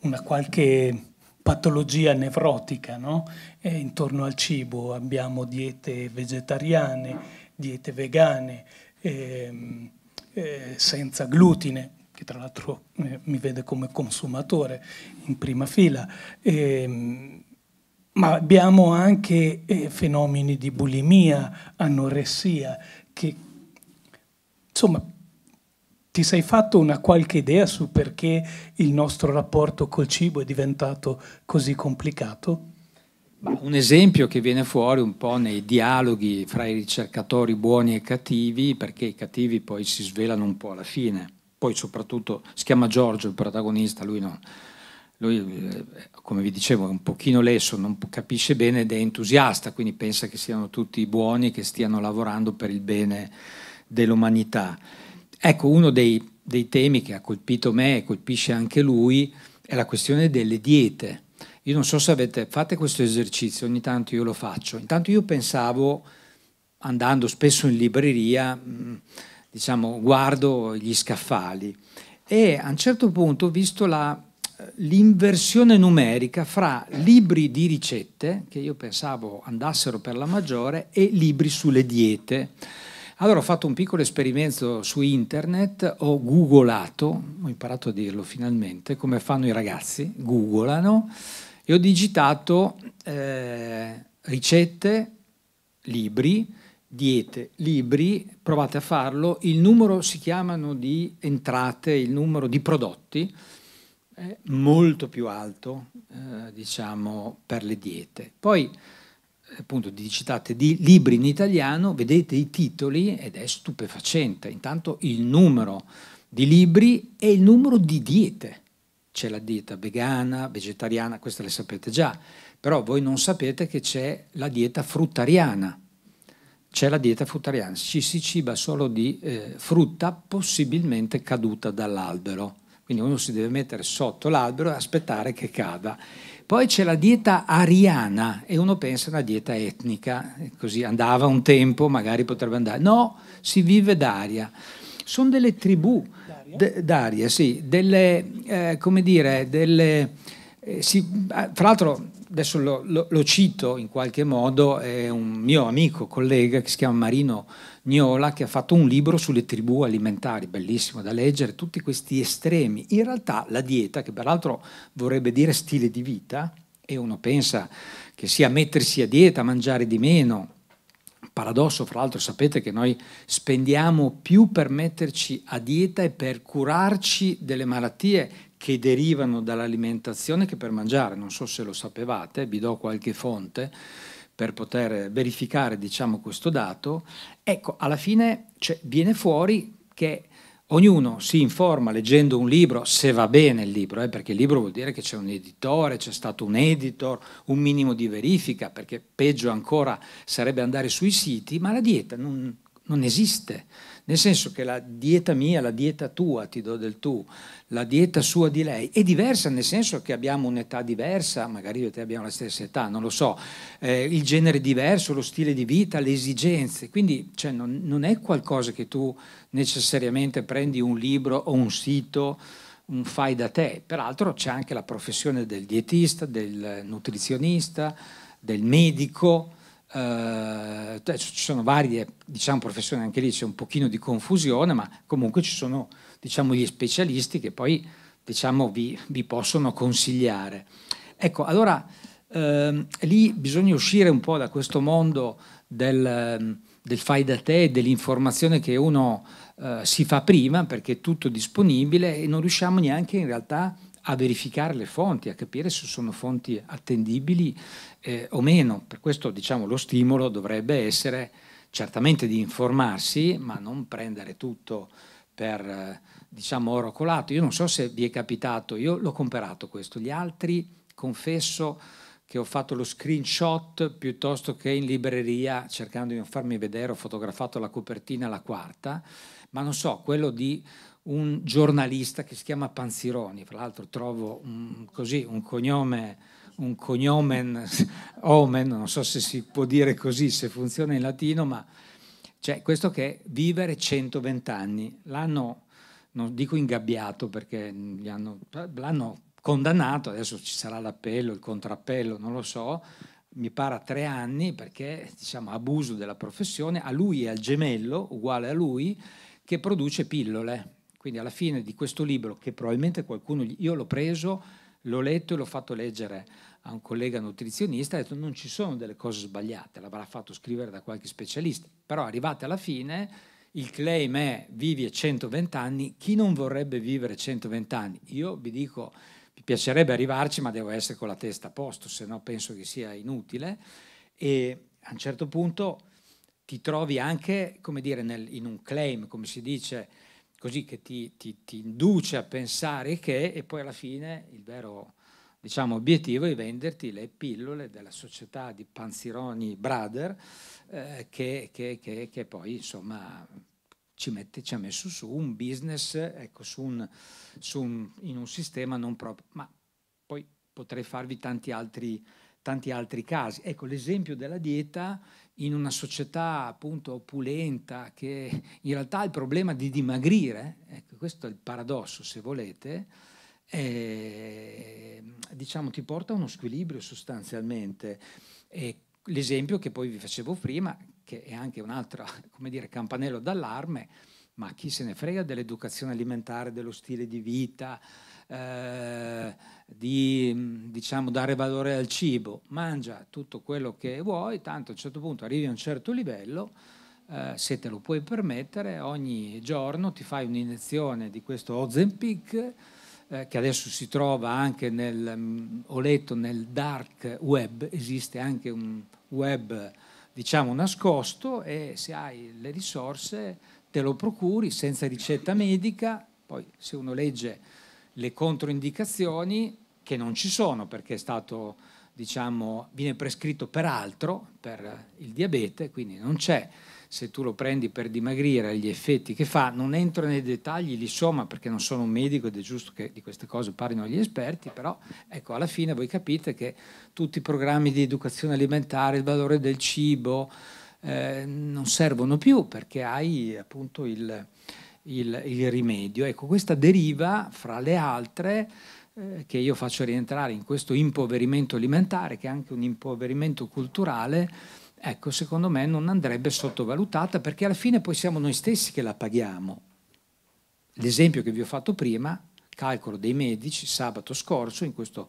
una qualche patologia nevrotica no? intorno al cibo. Abbiamo diete vegetariane, diete vegane, eh, eh, senza glutine, che tra l'altro eh, mi vede come consumatore in prima fila. Ehm, ma abbiamo anche eh, fenomeni di bulimia, anoressia, che insomma ti sei fatto una qualche idea su perché il nostro rapporto col cibo è diventato così complicato? Un esempio che viene fuori un po' nei dialoghi fra i ricercatori buoni e cattivi, perché i cattivi poi si svelano un po' alla fine. Poi soprattutto si chiama Giorgio il protagonista, lui, no, lui eh, come vi dicevo è un pochino lesso, non capisce bene ed è entusiasta, quindi pensa che siano tutti buoni, che stiano lavorando per il bene dell'umanità. Ecco, uno dei, dei temi che ha colpito me e colpisce anche lui è la questione delle diete. Io non so se avete, fate questo esercizio, ogni tanto io lo faccio. Intanto io pensavo, andando spesso in libreria, mm, diciamo, guardo gli scaffali e a un certo punto ho visto la, l'inversione numerica fra libri di ricette, che io pensavo andassero per la maggiore, e libri sulle diete. Allora ho fatto un piccolo esperimento su internet, ho googolato, ho imparato a dirlo finalmente, come fanno i ragazzi, googolano, e ho digitato eh, ricette, libri diete, libri, provate a farlo, il numero si chiamano di entrate, il numero di prodotti è molto più alto, eh, diciamo, per le diete. Poi, appunto, citate di libri in italiano, vedete i titoli ed è stupefacente. Intanto il numero di libri e il numero di diete. C'è la dieta vegana, vegetariana, queste le sapete già, però voi non sapete che c'è la dieta fruttariana c'è la dieta fruttariana, ci si ciba solo di eh, frutta possibilmente caduta dall'albero, quindi uno si deve mettere sotto l'albero e aspettare che cada. Poi c'è la dieta ariana e uno pensa a una dieta etnica, così andava un tempo, magari potrebbe andare. No, si vive d'aria. Sono delle tribù d'aria, sì, delle, eh, come dire, delle... Eh, si, ah, fra l'altro adesso lo, lo, lo, cito in qualche modo, è un mio amico, collega che si chiama Marino Gnola che ha fatto un libro sulle tribù alimentari, bellissimo da leggere, tutti questi estremi. In realtà la dieta, che peraltro vorrebbe dire stile di vita, e uno pensa che sia mettersi a dieta, mangiare di meno, paradosso, fra l'altro sapete che noi spendiamo più per metterci a dieta e per curarci delle malattie che derivano dall'alimentazione che per mangiare, non so se lo sapevate, vi do qualche fonte per poter verificare diciamo, questo dato, ecco, alla fine cioè, viene fuori che ognuno si informa leggendo un libro, se va bene il libro, eh, perché il libro vuol dire che c'è un editore, c'è stato un editor, un minimo di verifica, perché peggio ancora sarebbe andare sui siti, ma la dieta non, non esiste nel senso che la dieta mia, la dieta tua, ti do del tu, la dieta sua di lei, è diversa nel senso che abbiamo un'età diversa, magari io e te abbiamo la stessa età, non lo so, eh, il genere diverso, lo stile di vita, le esigenze, quindi cioè, non, non è qualcosa che tu necessariamente prendi un libro o un sito, un fai da te, peraltro c'è anche la professione del dietista, del nutrizionista, del medico, eh, ci sono varie diciamo, professioni, anche lì c'è un pochino di confusione, ma comunque ci sono diciamo, gli specialisti che poi diciamo, vi, vi, possono consigliare. Ecco, allora eh, lì bisogna uscire un po' da questo mondo del, del fai da te, dell'informazione che uno eh, si fa prima perché è tutto disponibile e non riusciamo neanche in realtà a verificare le fonti, a capire se sono fonti attendibili eh, o meno. Per questo diciamo, lo stimolo dovrebbe essere certamente di informarsi, ma non prendere tutto per eh, diciamo, oro colato. Io non so se vi è capitato, io l'ho comperato questo, gli altri confesso che ho fatto lo screenshot piuttosto che in libreria cercando di non farmi vedere, ho fotografato la copertina la quarta, ma non so, quello di un giornalista che si chiama Panzironi, fra l'altro trovo un, così un cognome, un cognomen, omen, non so se si può dire così, se funziona in latino, ma cioè questo che è vivere 120 anni. L'hanno, non dico ingabbiato perché hanno, l'hanno condannato, adesso ci sarà l'appello, il contrappello, non lo so, mi pare a tre anni perché diciamo abuso della professione, a lui e al gemello, uguale a lui, che produce pillole quindi alla fine di questo libro, che probabilmente qualcuno, io l'ho preso, l'ho letto e l'ho fatto leggere a un collega nutrizionista, ha detto non ci sono delle cose sbagliate, l'avrà fatto scrivere da qualche specialista, però arrivate alla fine il claim è vivi a 120 anni, chi non vorrebbe vivere 120 anni? Io vi dico, mi piacerebbe arrivarci, ma devo essere con la testa a posto, se no penso che sia inutile e a un certo punto ti trovi anche, come dire, nel, in un claim, come si dice, così che ti, ti, ti, induce a pensare che e poi alla fine il vero diciamo, obiettivo è venderti le pillole della società di Panzironi Brother eh, che, che, che, che, poi insomma ci, mette, ci, ha messo su un business ecco, su un, su un, in un sistema non proprio, ma poi potrei farvi tanti altri, tanti altri casi. Ecco l'esempio della dieta in una società appunto opulenta che in realtà ha il problema di dimagrire, ecco, questo è il paradosso se volete, eh, diciamo ti porta a uno squilibrio sostanzialmente. E l'esempio che poi vi facevo prima, che è anche un altro come dire, campanello d'allarme, ma chi se ne frega dell'educazione alimentare, dello stile di vita, eh, di diciamo, dare valore al cibo, mangia tutto quello che vuoi, tanto a un certo punto arrivi a un certo livello, eh, se te lo puoi permettere, ogni giorno ti fai un'iniezione di questo Ozempic, eh, che adesso si trova anche nel, mm, ho letto nel dark web, esiste anche un web diciamo nascosto e se hai le risorse te lo procuri senza ricetta medica, poi se uno legge le controindicazioni che non ci sono perché è stato diciamo viene prescritto per altro per il diabete, quindi non c'è. Se tu lo prendi per dimagrire, gli effetti che fa, non entro nei dettagli li somma perché non sono un medico ed è giusto che di queste cose parlino gli esperti, però ecco, alla fine voi capite che tutti i programmi di educazione alimentare, il valore del cibo, eh, non servono più perché hai appunto il, il, il rimedio. Ecco, questa deriva fra le altre eh, che io faccio rientrare in questo impoverimento alimentare, che è anche un impoverimento culturale, ecco, secondo me non andrebbe sottovalutata perché alla fine poi siamo noi stessi che la paghiamo. L'esempio che vi ho fatto prima, calcolo dei medici, sabato scorso, in questo,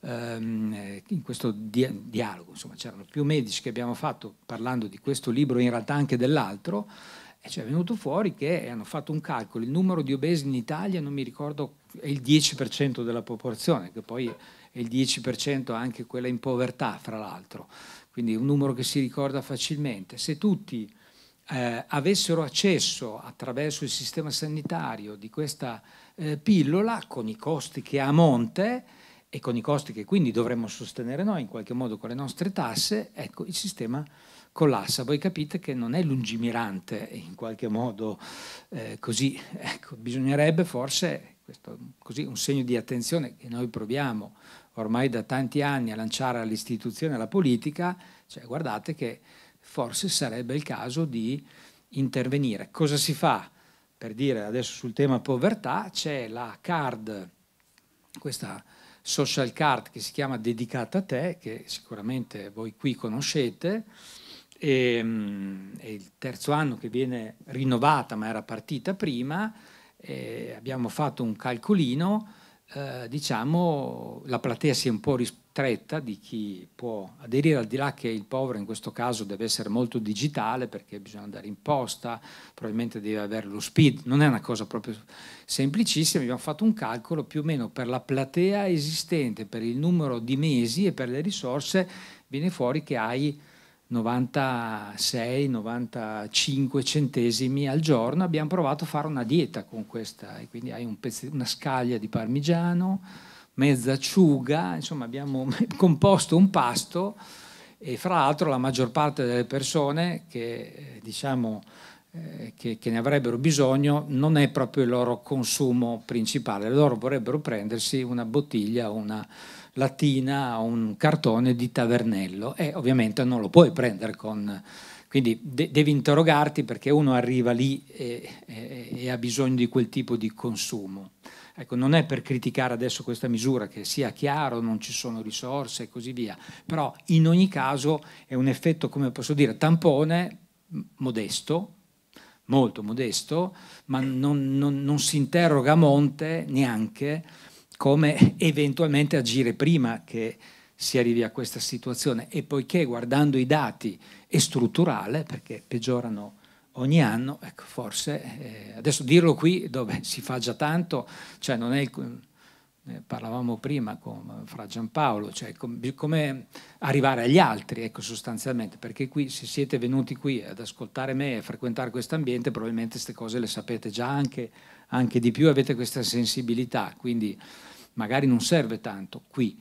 ehm, in questo dia dialogo, insomma c'erano più medici che abbiamo fatto parlando di questo libro, in realtà anche dell'altro, e ci è venuto fuori che hanno fatto un calcolo, il numero di obesi in Italia, non mi ricordo, è il 10% della popolazione, che poi è il 10% anche quella in povertà, fra l'altro quindi un numero che si ricorda facilmente. Se tutti eh, avessero accesso attraverso il sistema sanitario di questa eh, pillola, con i costi che ha a monte e con i costi che quindi dovremmo sostenere noi in qualche modo con le nostre tasse, ecco, il sistema collassa. Voi capite che non è lungimirante in qualche modo eh, così. Ecco, bisognerebbe forse, questo, così, un segno di attenzione che noi proviamo ormai da tanti anni a lanciare all'istituzione alla politica, cioè guardate che forse sarebbe il caso di intervenire. Cosa si fa? Per dire adesso sul tema povertà c'è la card, questa social card che si chiama Dedicata a te, che sicuramente voi qui conoscete, e, mm, è il terzo anno che viene rinnovata, ma era partita prima, abbiamo fatto un calcolino eh, diciamo, la platea sia un po' ristretta di chi può aderire, al di là che il povero in questo caso deve essere molto digitale perché bisogna andare in posta, probabilmente deve avere lo speed, non è una cosa proprio semplicissima, abbiamo fatto un calcolo più o meno per la platea esistente, per il numero di mesi e per le risorse, viene fuori che hai 96-95 centesimi al giorno, abbiamo provato a fare una dieta con questa, e quindi hai un una scaglia di parmigiano, mezza acciuga, insomma abbiamo composto un pasto e fra l'altro la maggior parte delle persone che, eh, diciamo, eh, che, che, ne avrebbero bisogno non è proprio il loro consumo principale, loro vorrebbero prendersi una bottiglia o una o un cartone di tavernello e ovviamente non lo puoi prendere con... Quindi de- devi interrogarti perché uno arriva lì e, e, e ha bisogno di quel tipo di consumo. Ecco, non è per criticare adesso questa misura che sia chiaro, non ci sono risorse e così via, però in ogni caso è un effetto, come posso dire, tampone modesto, molto modesto, ma non, non, non si interroga a monte neanche come eventualmente agire prima che si arrivi a questa situazione. E poiché guardando i dati è strutturale perché peggiorano ogni anno, ecco forse eh, adesso dirlo qui dove si fa già tanto, cioè non è il, eh, parlavamo prima con Fra Giampaolo, cioè com, come arrivare agli altri, ecco sostanzialmente, perché qui se siete venuti qui ad ascoltare me e frequentare questo ambiente probabilmente queste cose le sapete già anche anche di più avete questa sensibilità, quindi magari non serve tanto qui.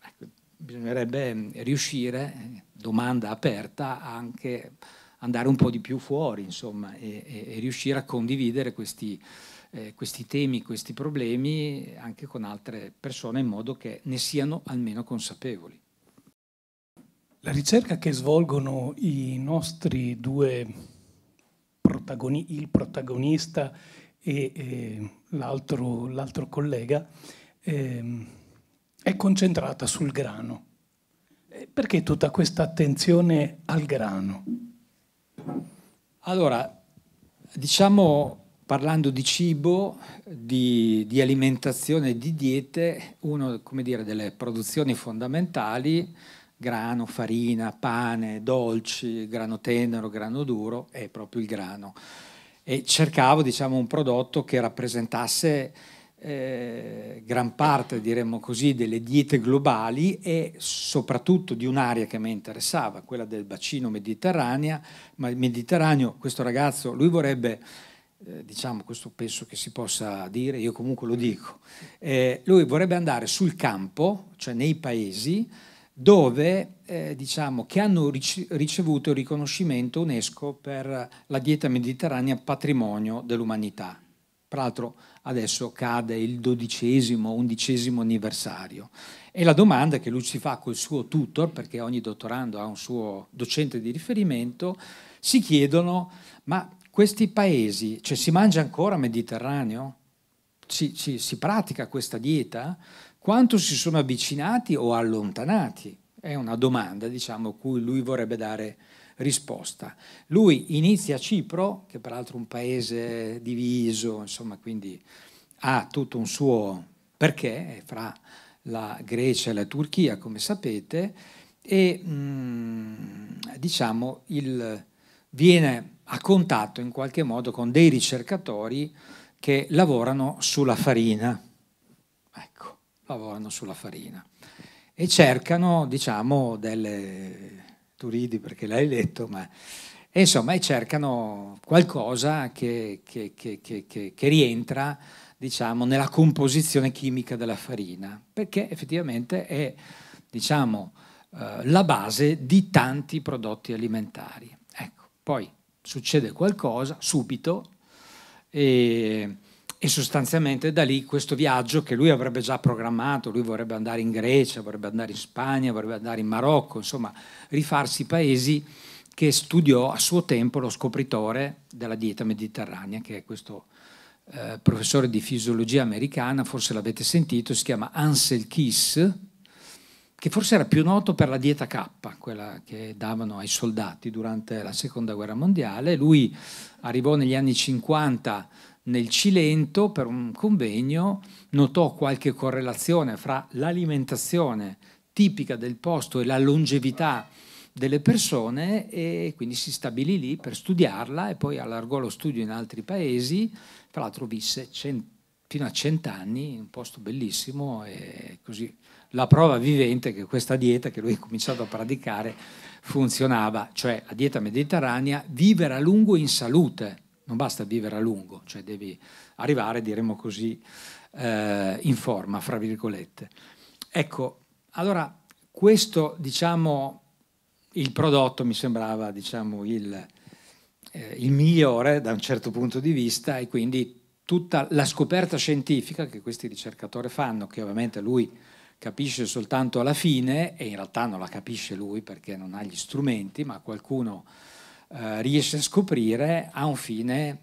Ecco, bisognerebbe mm, riuscire, domanda aperta, anche andare un po' di più fuori, insomma, e, e, e riuscire a condividere questi, eh, questi temi, questi problemi anche con altre persone in modo che ne siano almeno consapevoli. La ricerca che svolgono i nostri due protagonisti, il protagonista e, e l'altro, l'altro, collega, eh, è concentrata sul grano. Perché tutta questa attenzione al grano? Allora, diciamo, parlando di cibo, di, di alimentazione di diete, una delle produzioni fondamentali grano, farina, pane, dolci, grano tenero, grano duro, è proprio il grano. E cercavo diciamo, un prodotto che rappresentasse eh, gran parte, diremmo così, delle diete globali e soprattutto di un'area che mi interessava, quella del bacino mediterraneo, ma il Mediterraneo, questo ragazzo, lui vorrebbe, eh, diciamo, questo penso che si possa dire, io comunque lo dico, eh, lui vorrebbe andare sul campo, cioè nei paesi, dove eh, diciamo che hanno ricevuto il riconoscimento UNESCO per la dieta mediterranea patrimonio dell'umanità. Tra l'altro adesso cade il dodicesimo, undicesimo anniversario. E la domanda che lui si fa col suo tutor, perché ogni dottorando ha un suo docente di riferimento, si chiedono, ma questi paesi, cioè si mangia ancora mediterraneo? Si, si, si pratica questa dieta? Quanto si sono avvicinati o allontanati? È una domanda, diciamo, cui lui vorrebbe dare risposta. Lui inizia a Cipro, che peraltro è un paese diviso, insomma, quindi ha tutto un suo perché, è fra la Grecia e la Turchia, come sapete, e mm, diciamo il, viene a contatto in qualche modo con dei ricercatori che lavorano sulla farina. Ecco, lavorano sulla farina e cercano, diciamo, delle tu ridi perché l'hai letto, ma e insomma, e cercano qualcosa che, che, che, che, rientra diciamo, nella composizione chimica della farina, perché effettivamente è diciamo, eh, la base di tanti prodotti alimentari. Ecco, poi succede qualcosa subito e e sostanzialmente da lì questo viaggio che lui avrebbe già programmato, lui vorrebbe andare in Grecia, vorrebbe andare in Spagna, vorrebbe andare in Marocco, insomma rifarsi paesi che studiò a suo tempo lo scopritore della dieta mediterranea, che è questo eh, professore di fisiologia americana, forse l'avete sentito, si chiama Ansel Kiss, che forse era più noto per la dieta K, quella che davano ai soldati durante la seconda guerra mondiale. Lui arrivò negli anni 50 nel Cilento per un convegno notò qualche correlazione fra l'alimentazione tipica del posto e la longevità delle persone e quindi si stabilì lì per studiarla e poi allargò lo studio in altri paesi, tra l'altro visse fino a cent'anni in un posto bellissimo e così la prova vivente che questa dieta che lui ha cominciato a praticare funzionava, cioè la dieta mediterranea, vivere a lungo in salute, non basta vivere a lungo, cioè devi arrivare, diremmo così, eh, in forma, fra virgolette. Ecco, allora questo, diciamo, il prodotto mi sembrava, diciamo, il, eh, il migliore da un certo punto di vista e quindi tutta la scoperta scientifica che questi ricercatori fanno, che ovviamente lui capisce soltanto alla fine e in realtà non la capisce lui perché non ha gli strumenti, ma qualcuno eh, riesce a scoprire ha un fine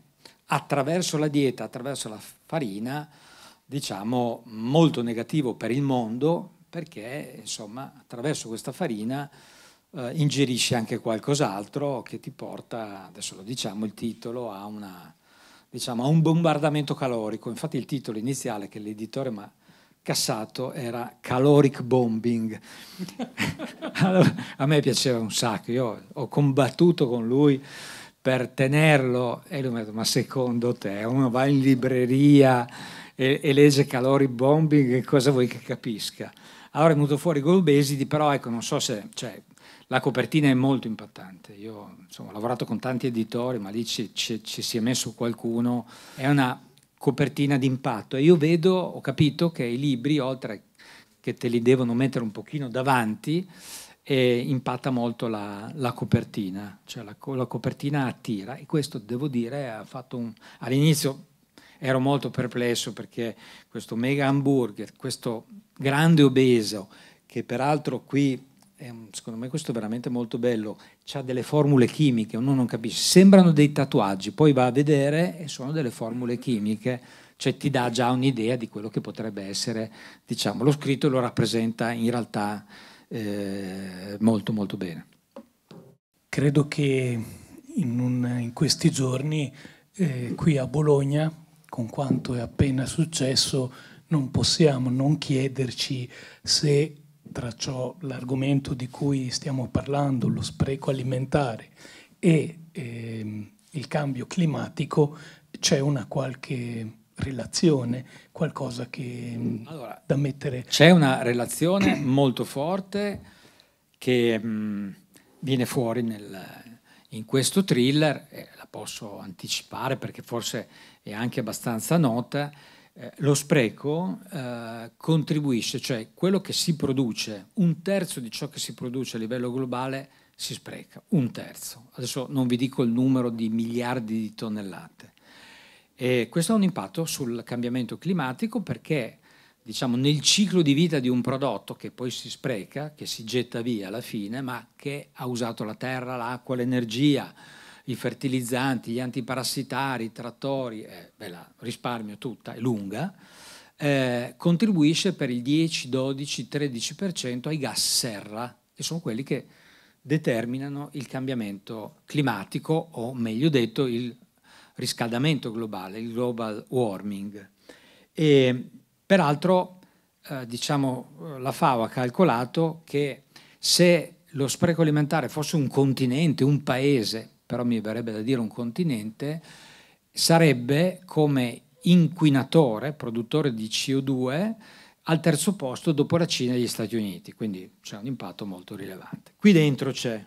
attraverso la dieta, attraverso la farina, diciamo molto negativo per il mondo perché insomma attraverso questa farina eh, ingerisci anche qualcos'altro che ti porta, adesso lo diciamo il titolo, a, una, diciamo, a un bombardamento calorico. Infatti il titolo iniziale che l'editore mi ha Cassato era caloric bombing. allora, a me piaceva un sacco, io ho combattuto con lui per tenerlo e lui mi ha detto ma secondo te uno va in libreria e, e legge caloric bombing e cosa vuoi che capisca? Allora è venuto fuori Golbesidi, però ecco non so se... Cioè, la copertina è molto impattante. Io insomma, ho lavorato con tanti editori, ma lì ci, ci, ci si è messo qualcuno. È una copertina d'impatto. E io vedo, ho capito che i libri, oltre che te li devono mettere un pochino davanti, eh, impatta molto la, la copertina, cioè la, la, copertina attira. E questo devo dire ha fatto un... all'inizio ero molto perplesso perché questo mega hamburger, questo grande obeso, che peraltro qui secondo me questo è veramente molto bello, ha delle formule chimiche, uno non capisce, sembrano dei tatuaggi, poi va a vedere e sono delle formule chimiche, cioè ti dà già un'idea di quello che potrebbe essere, diciamo, lo scritto lo rappresenta in realtà eh, molto molto bene. Credo che in, un, in questi giorni eh, qui a Bologna, con quanto è appena successo, non possiamo non chiederci se tracciò l'argomento di cui stiamo parlando, lo spreco alimentare e ehm, il cambio climatico, c'è una qualche relazione, qualcosa che mm, allora, da mettere... C'è una relazione molto forte che mh, mm, viene fuori nel, in questo thriller, eh, la posso anticipare perché forse è anche abbastanza nota, eh, lo spreco eh, contribuisce, cioè quello che si produce, un terzo di ciò che si produce a livello globale si spreca, un terzo. Adesso non vi dico il numero di miliardi di tonnellate. E questo ha un impatto sul cambiamento climatico perché diciamo, nel ciclo di vita di un prodotto che poi si spreca, che si getta via alla fine, ma che ha usato la terra, l'acqua, l'energia, i fertilizzanti, gli antiparassitari, i trattori, eh, beh, la risparmio tutta, è lunga, eh, contribuisce per il 10, 12, 13% ai gas serra, che sono quelli che determinano il cambiamento climatico o meglio detto il riscaldamento globale, il global warming. E, peraltro eh, diciamo, la FAO ha calcolato che se lo spreco alimentare fosse un continente, un paese, però mi verrebbe da dire un continente, sarebbe come inquinatore, produttore di CO2, al terzo posto dopo la Cina e gli Stati Uniti, quindi c'è un impatto molto rilevante. Qui dentro c'è.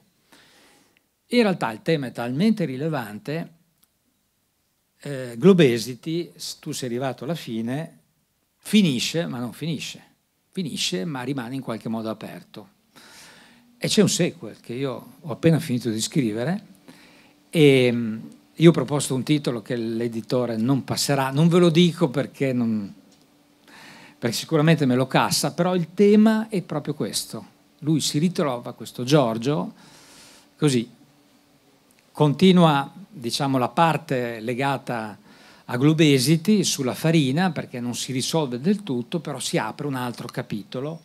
In realtà il tema è talmente rilevante, eh, Globesity, tu sei arrivato alla fine, finisce, ma non finisce, finisce ma rimane in qualche modo aperto. E c'è un sequel che io ho appena finito di scrivere, e mm, io ho proposto un titolo che l'editore non passerà, non ve lo dico perché, non, perché sicuramente me lo cassa, però il tema è proprio questo. Lui si ritrova, questo Giorgio, così, continua diciamo, la parte legata a Globesity sulla farina, perché non si risolve del tutto, però si apre un altro capitolo,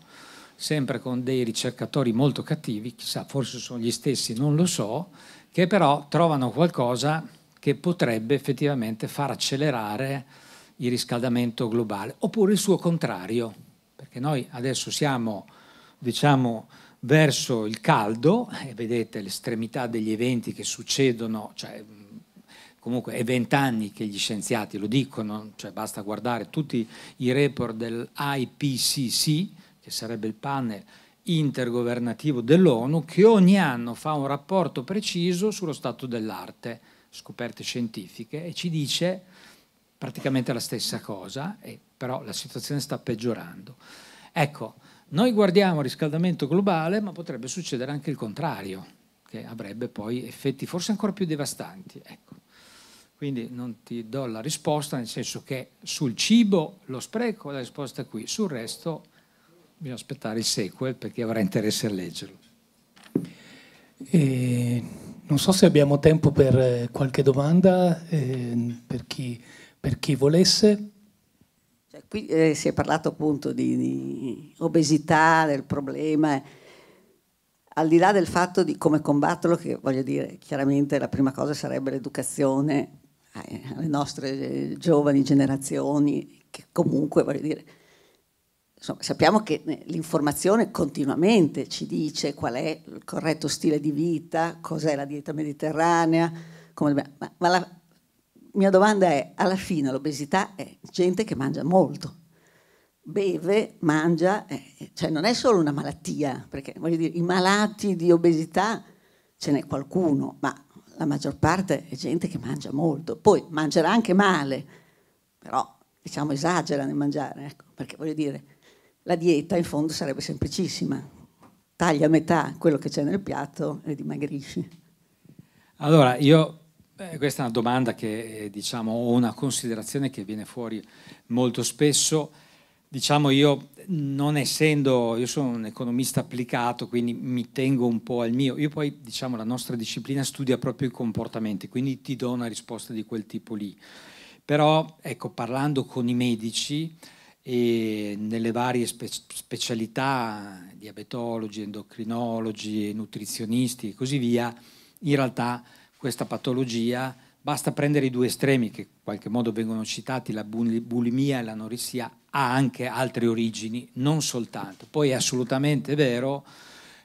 sempre con dei ricercatori molto cattivi, chissà, forse sono gli stessi, non lo so, che però trovano qualcosa che potrebbe effettivamente far accelerare il riscaldamento globale, oppure il suo contrario, perché noi adesso siamo, diciamo, verso il caldo e vedete l'estremità degli eventi che succedono, cioè, comunque è vent'anni che gli scienziati lo dicono, cioè basta guardare tutti i report dell'IPCC, che sarebbe il panel intergovernativo dell'ONU che ogni anno fa un rapporto preciso sullo stato dell'arte, scoperte scientifiche, e ci dice praticamente la stessa cosa, però la situazione sta peggiorando. Ecco, noi guardiamo riscaldamento globale, ma potrebbe succedere anche il contrario, che avrebbe poi effetti forse ancora più devastanti. Ecco. Quindi non ti do la risposta, nel senso che sul cibo lo spreco, la risposta è qui, sul resto bisogna aspettare il sequel perché avrà interesse a leggerlo. E non so se abbiamo tempo per eh, qualche domanda, eh, per, chi, per, chi, volesse. Cioè, qui eh, si è parlato appunto di, di obesità, del problema. Al di là del fatto di come combatterlo, che voglio dire, chiaramente la prima cosa sarebbe l'educazione alle nostre eh, giovani generazioni, che comunque, voglio dire, Insomma, sappiamo che eh, l'informazione continuamente ci dice qual è il corretto stile di vita, cos'è la dieta mediterranea, come, ma, ma la mia domanda è, alla fine l'obesità è gente che mangia molto, beve, mangia, eh, cioè non è solo una malattia, perché voglio dire, i malati di obesità ce n'è qualcuno, ma la maggior parte è gente che mangia molto, poi mangerà anche male, però diciamo esagera nel mangiare, ecco, perché voglio dire la dieta in fondo sarebbe semplicissima. Taglia a metà quello che c'è nel piatto e dimagrisci. Allora, io, eh, questa è una domanda che, eh, diciamo, ho una considerazione che viene fuori molto spesso. Diciamo, io non essendo, io sono un economista applicato, quindi mi tengo un po' al mio. Io poi, diciamo, la nostra disciplina studia proprio i comportamenti, quindi ti do una risposta di quel tipo lì. Però, ecco, parlando con i medici, e nelle varie spe- specialità, diabetologi, endocrinologi, nutrizionisti e così via, in realtà questa patologia basta prendere i due estremi che in qualche modo vengono citati, la bulimia e l'anoressia, ha anche altre origini, non soltanto. Poi è assolutamente vero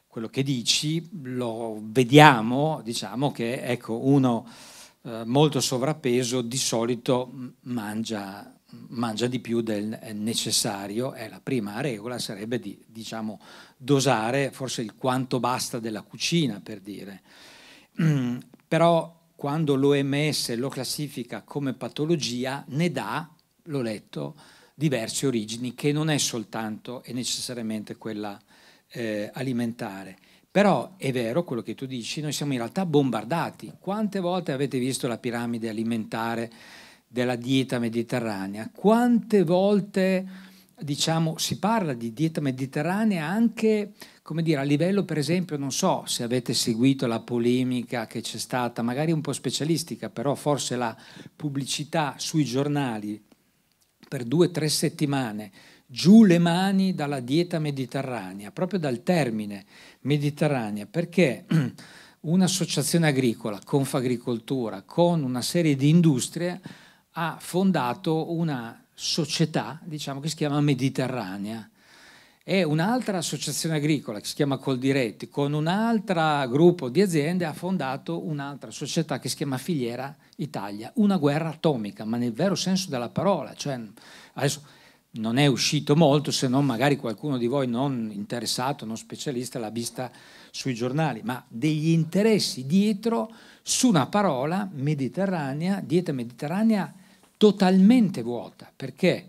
quello che dici, lo vediamo, diciamo che ecco, uno eh, molto sovrappeso di solito mangia mangia di più del necessario e la prima regola sarebbe di diciamo, dosare forse il quanto basta della cucina per dire. Mm, però quando l'OMS lo classifica come patologia ne dà, l'ho letto, diverse origini che non è soltanto e necessariamente quella eh, alimentare. Però è vero quello che tu dici, noi siamo in realtà bombardati. Quante volte avete visto la piramide alimentare? della dieta mediterranea. Quante volte diciamo, si parla di dieta mediterranea anche dire, a livello, per esempio, non so se avete seguito la polemica che c'è stata, magari un po' specialistica, però forse la pubblicità sui giornali per due o tre settimane, giù le mani dalla dieta mediterranea, proprio dal termine mediterranea, perché un'associazione agricola, Confagricoltura, con una serie di industrie, ha fondato una società diciamo, che si chiama Mediterranea e un'altra associazione agricola che si chiama Coldiretti con un altro gruppo di aziende ha fondato un'altra società che si chiama Filiera Italia, una guerra atomica, ma nel vero senso della parola. Cioè, adesso non è uscito molto, se non magari qualcuno di voi non interessato, non specialista, l'ha vista sui giornali, ma degli interessi dietro su una parola mediterranea, dieta mediterranea totalmente vuota, perché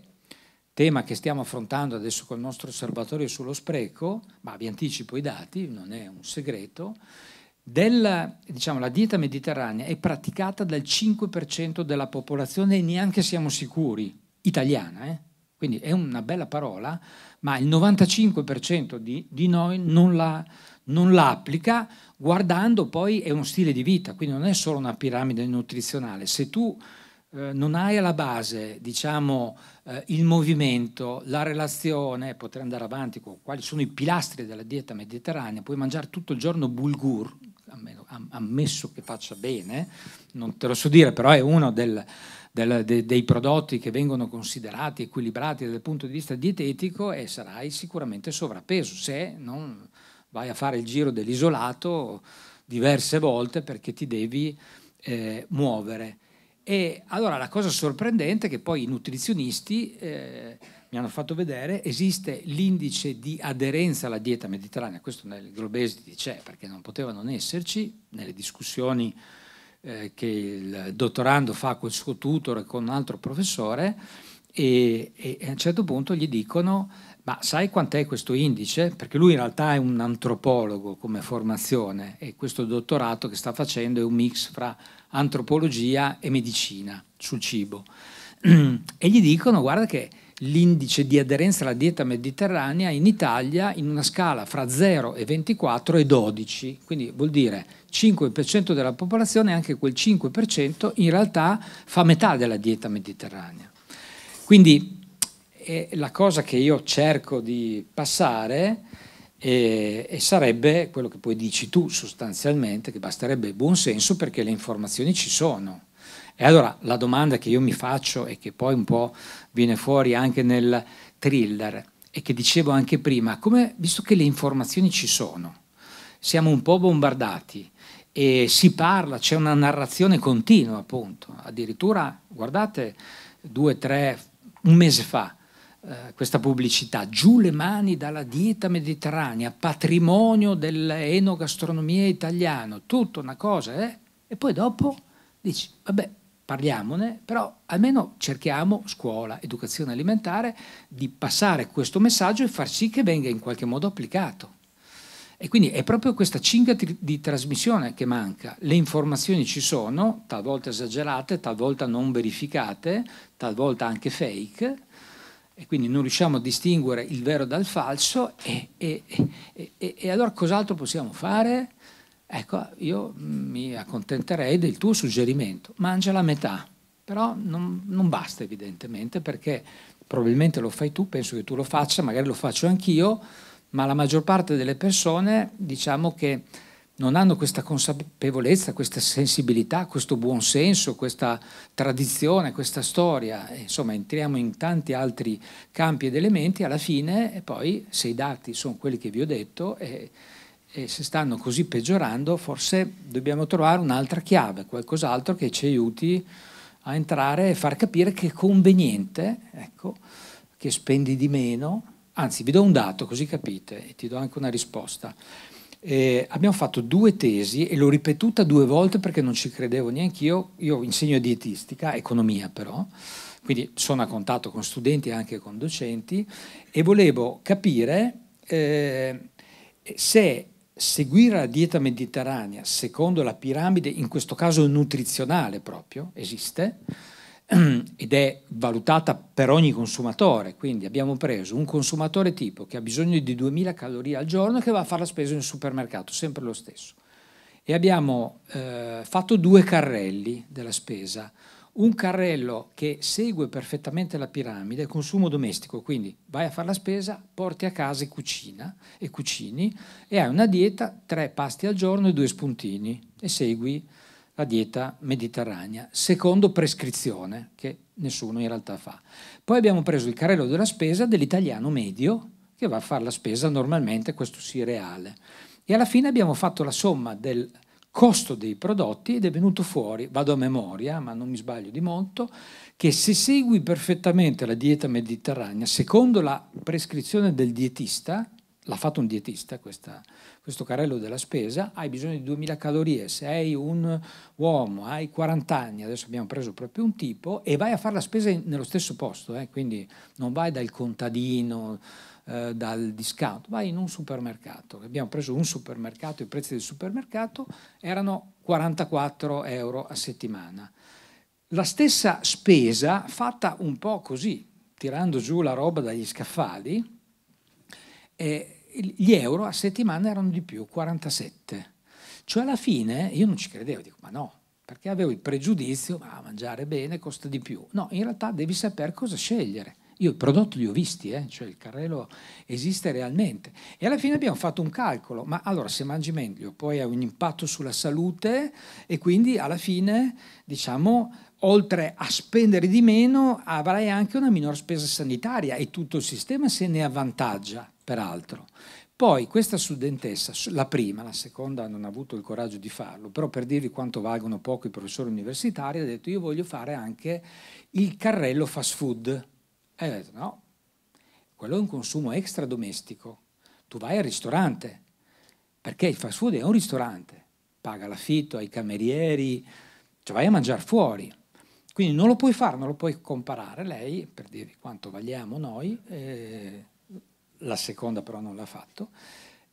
tema che stiamo affrontando adesso col nostro osservatorio sullo spreco, ma vi anticipo i dati, non è un segreto, della, diciamo, la dieta mediterranea è praticata dal 5% della popolazione e neanche siamo sicuri, italiana, eh? Quindi è una bella parola, ma il 95% di, di noi non la, non la applica guardando poi è uno stile di vita, quindi non è solo una piramide nutrizionale. Se tu eh, non hai alla base diciamo, eh, il movimento, la relazione, potrei andare avanti con quali sono i pilastri della dieta mediterranea, puoi mangiare tutto il giorno bulgur, ammesso che faccia bene, non te lo so dire, però è uno del, del, de, dei prodotti che vengono considerati equilibrati dal punto di vista dietetico e sarai sicuramente sovrappeso se non vai a fare il giro dell'isolato diverse volte perché ti devi eh, muovere. E allora la cosa sorprendente è che poi i nutrizionisti eh, mi hanno fatto vedere esiste l'indice di aderenza alla dieta mediterranea, questo nel Globesity c'è perché non poteva non esserci, nelle discussioni eh, che il dottorando fa col suo tutor e con un altro professore e, e a un certo punto gli dicono ma sai quant'è questo indice? Perché lui in realtà è un antropologo come formazione e questo dottorato che sta facendo è un mix fra antropologia e medicina sul cibo. E gli dicono, guarda che l'indice di aderenza alla dieta mediterranea in Italia in una scala fra 0 e 24 è 12, quindi vuol dire 5% della popolazione, anche quel 5% in realtà fa metà della dieta mediterranea. Quindi eh, la cosa che io cerco di passare e, e, sarebbe quello che poi dici tu sostanzialmente, che basterebbe buon senso perché le informazioni ci sono. E allora la domanda che io mi faccio e che poi un po' viene fuori anche nel thriller e che dicevo anche prima, come, visto che le informazioni ci sono, siamo un po' bombardati e si parla, c'è una narrazione continua appunto, addirittura guardate due, tre, un mese fa eh, questa pubblicità, giù le mani dalla dieta mediterranea, patrimonio dell'enogastronomia italiana, tutta una cosa, eh? e poi dopo dici, vabbè, parliamone, però almeno cerchiamo, scuola, educazione alimentare, di passare questo messaggio e far sì che venga in qualche modo applicato. E quindi è proprio questa cinga di trasmissione che manca. Le informazioni ci sono, talvolta esagerate, talvolta non verificate, talvolta anche fake, e quindi non riusciamo a distinguere il vero dal falso e, e, e, e allora cos'altro possiamo fare? Ecco, io mi accontenterei del tuo suggerimento, mangia la metà, però non, non basta evidentemente perché probabilmente lo fai tu, penso che tu lo faccia, magari lo faccio anch'io, ma la maggior parte delle persone diciamo che non hanno questa consapevolezza, questa sensibilità, questo buonsenso, questa tradizione, questa storia, insomma entriamo in tanti altri campi ed elementi, alla fine e poi se i dati sono quelli che vi ho detto e, e se stanno così peggiorando forse dobbiamo trovare un'altra chiave, qualcos'altro che ci aiuti a entrare e far capire che è conveniente, ecco, che spendi di meno, anzi vi do un dato così capite e ti do anche una risposta eh, abbiamo fatto due tesi e l'ho ripetuta due volte perché non ci credevo neanche io. Io insegno dietistica, economia però, quindi sono a contatto con studenti e anche con docenti e volevo capire eh, se seguire la dieta mediterranea secondo la piramide, in questo caso nutrizionale proprio, esiste, ed è valutata per ogni consumatore, quindi abbiamo preso un consumatore tipo che ha bisogno di 2000 calorie al giorno e che va a fare la spesa in supermercato, sempre lo stesso. E abbiamo eh, fatto due carrelli della spesa, un carrello che segue perfettamente la piramide, consumo domestico, quindi vai a fare la spesa, porti a casa e cucina e cucini e hai una dieta, tre pasti al giorno e due spuntini e segui la dieta mediterranea, secondo prescrizione, che nessuno in realtà fa. Poi abbiamo preso il carrello della spesa dell'italiano medio, che va a fare la spesa normalmente, questo sì reale. E alla fine abbiamo fatto la somma del costo dei prodotti ed è venuto fuori, vado a memoria, ma non mi sbaglio di molto, che se segui perfettamente la dieta mediterranea, secondo la prescrizione del dietista, l'ha fatto un dietista questa, questo carrello della spesa, hai bisogno di 2000 calorie, sei un uomo, hai 40 anni, adesso abbiamo preso proprio un tipo, e vai a fare la spesa nello stesso posto, eh, quindi non vai dal contadino, eh, dal discount, vai in un supermercato. Abbiamo preso un supermercato, i prezzi del supermercato erano 44 euro a settimana. La stessa spesa fatta un po' così, tirando giù la roba dagli scaffali, e gli euro a settimana erano di più, 47. Cioè alla fine io non ci credevo, dico ma no, perché avevo il pregiudizio, ma mangiare bene costa di più. No, in realtà devi sapere cosa scegliere. Io i prodotti li ho visti, eh? cioè il carrello esiste realmente. E alla fine abbiamo fatto un calcolo, ma allora se mangi meglio poi hai un impatto sulla salute e quindi alla fine, diciamo, oltre a spendere di meno avrai anche una minor spesa sanitaria e tutto il sistema se ne avvantaggia peraltro. Poi questa studentessa, la prima, la seconda non ha avuto il coraggio di farlo, però per dirvi quanto valgono poco i professori universitari, ha detto io voglio fare anche il carrello fast food. E ho detto no, quello è un consumo extra domestico. Tu vai al ristorante, perché il fast food è un ristorante, paga l'affitto ai camerieri, cioè vai a mangiare fuori. Quindi non lo puoi fare, non lo puoi comparare lei, per dirvi quanto valiamo noi. Eh, la seconda però non l'ha fatto,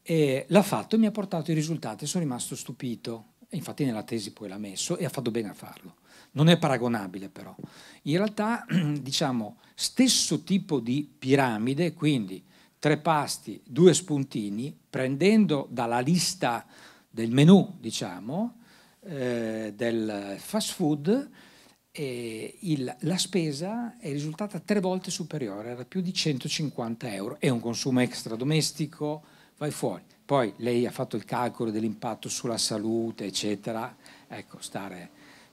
e l'ha fatto e mi ha portato i risultati, sono rimasto stupito, infatti nella tesi poi l'ha messo e ha fatto bene a farlo. Non è paragonabile però. In realtà, diciamo, stesso tipo di piramide, quindi tre pasti, due spuntini, prendendo dalla lista del menù, diciamo, eh, del fast food, e il, la spesa è risultata tre volte superiore, era più di 150 euro. È un consumo extra domestico, vai fuori. Poi lei ha fatto il calcolo dell'impatto sulla salute, eccetera. Ecco, stare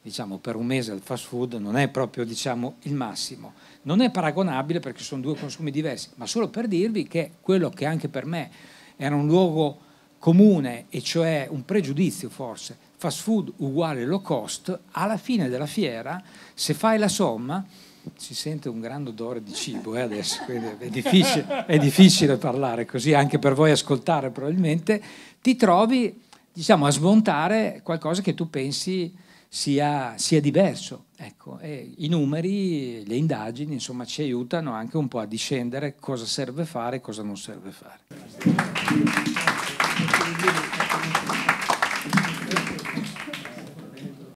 diciamo, per un mese al fast food non è proprio diciamo, il massimo. Non è paragonabile perché sono due consumi diversi, ma solo per dirvi che quello che anche per me era un luogo comune, e cioè un pregiudizio forse, fast food uguale low cost, alla fine della fiera, se fai la somma, si sente un grande odore di cibo eh, adesso, è difficile, è difficile, parlare così, anche per voi ascoltare probabilmente, ti trovi diciamo, a smontare qualcosa che tu pensi sia, sia diverso. Ecco, I numeri, le indagini, insomma, ci aiutano anche un po' a discendere cosa serve fare e cosa non serve fare.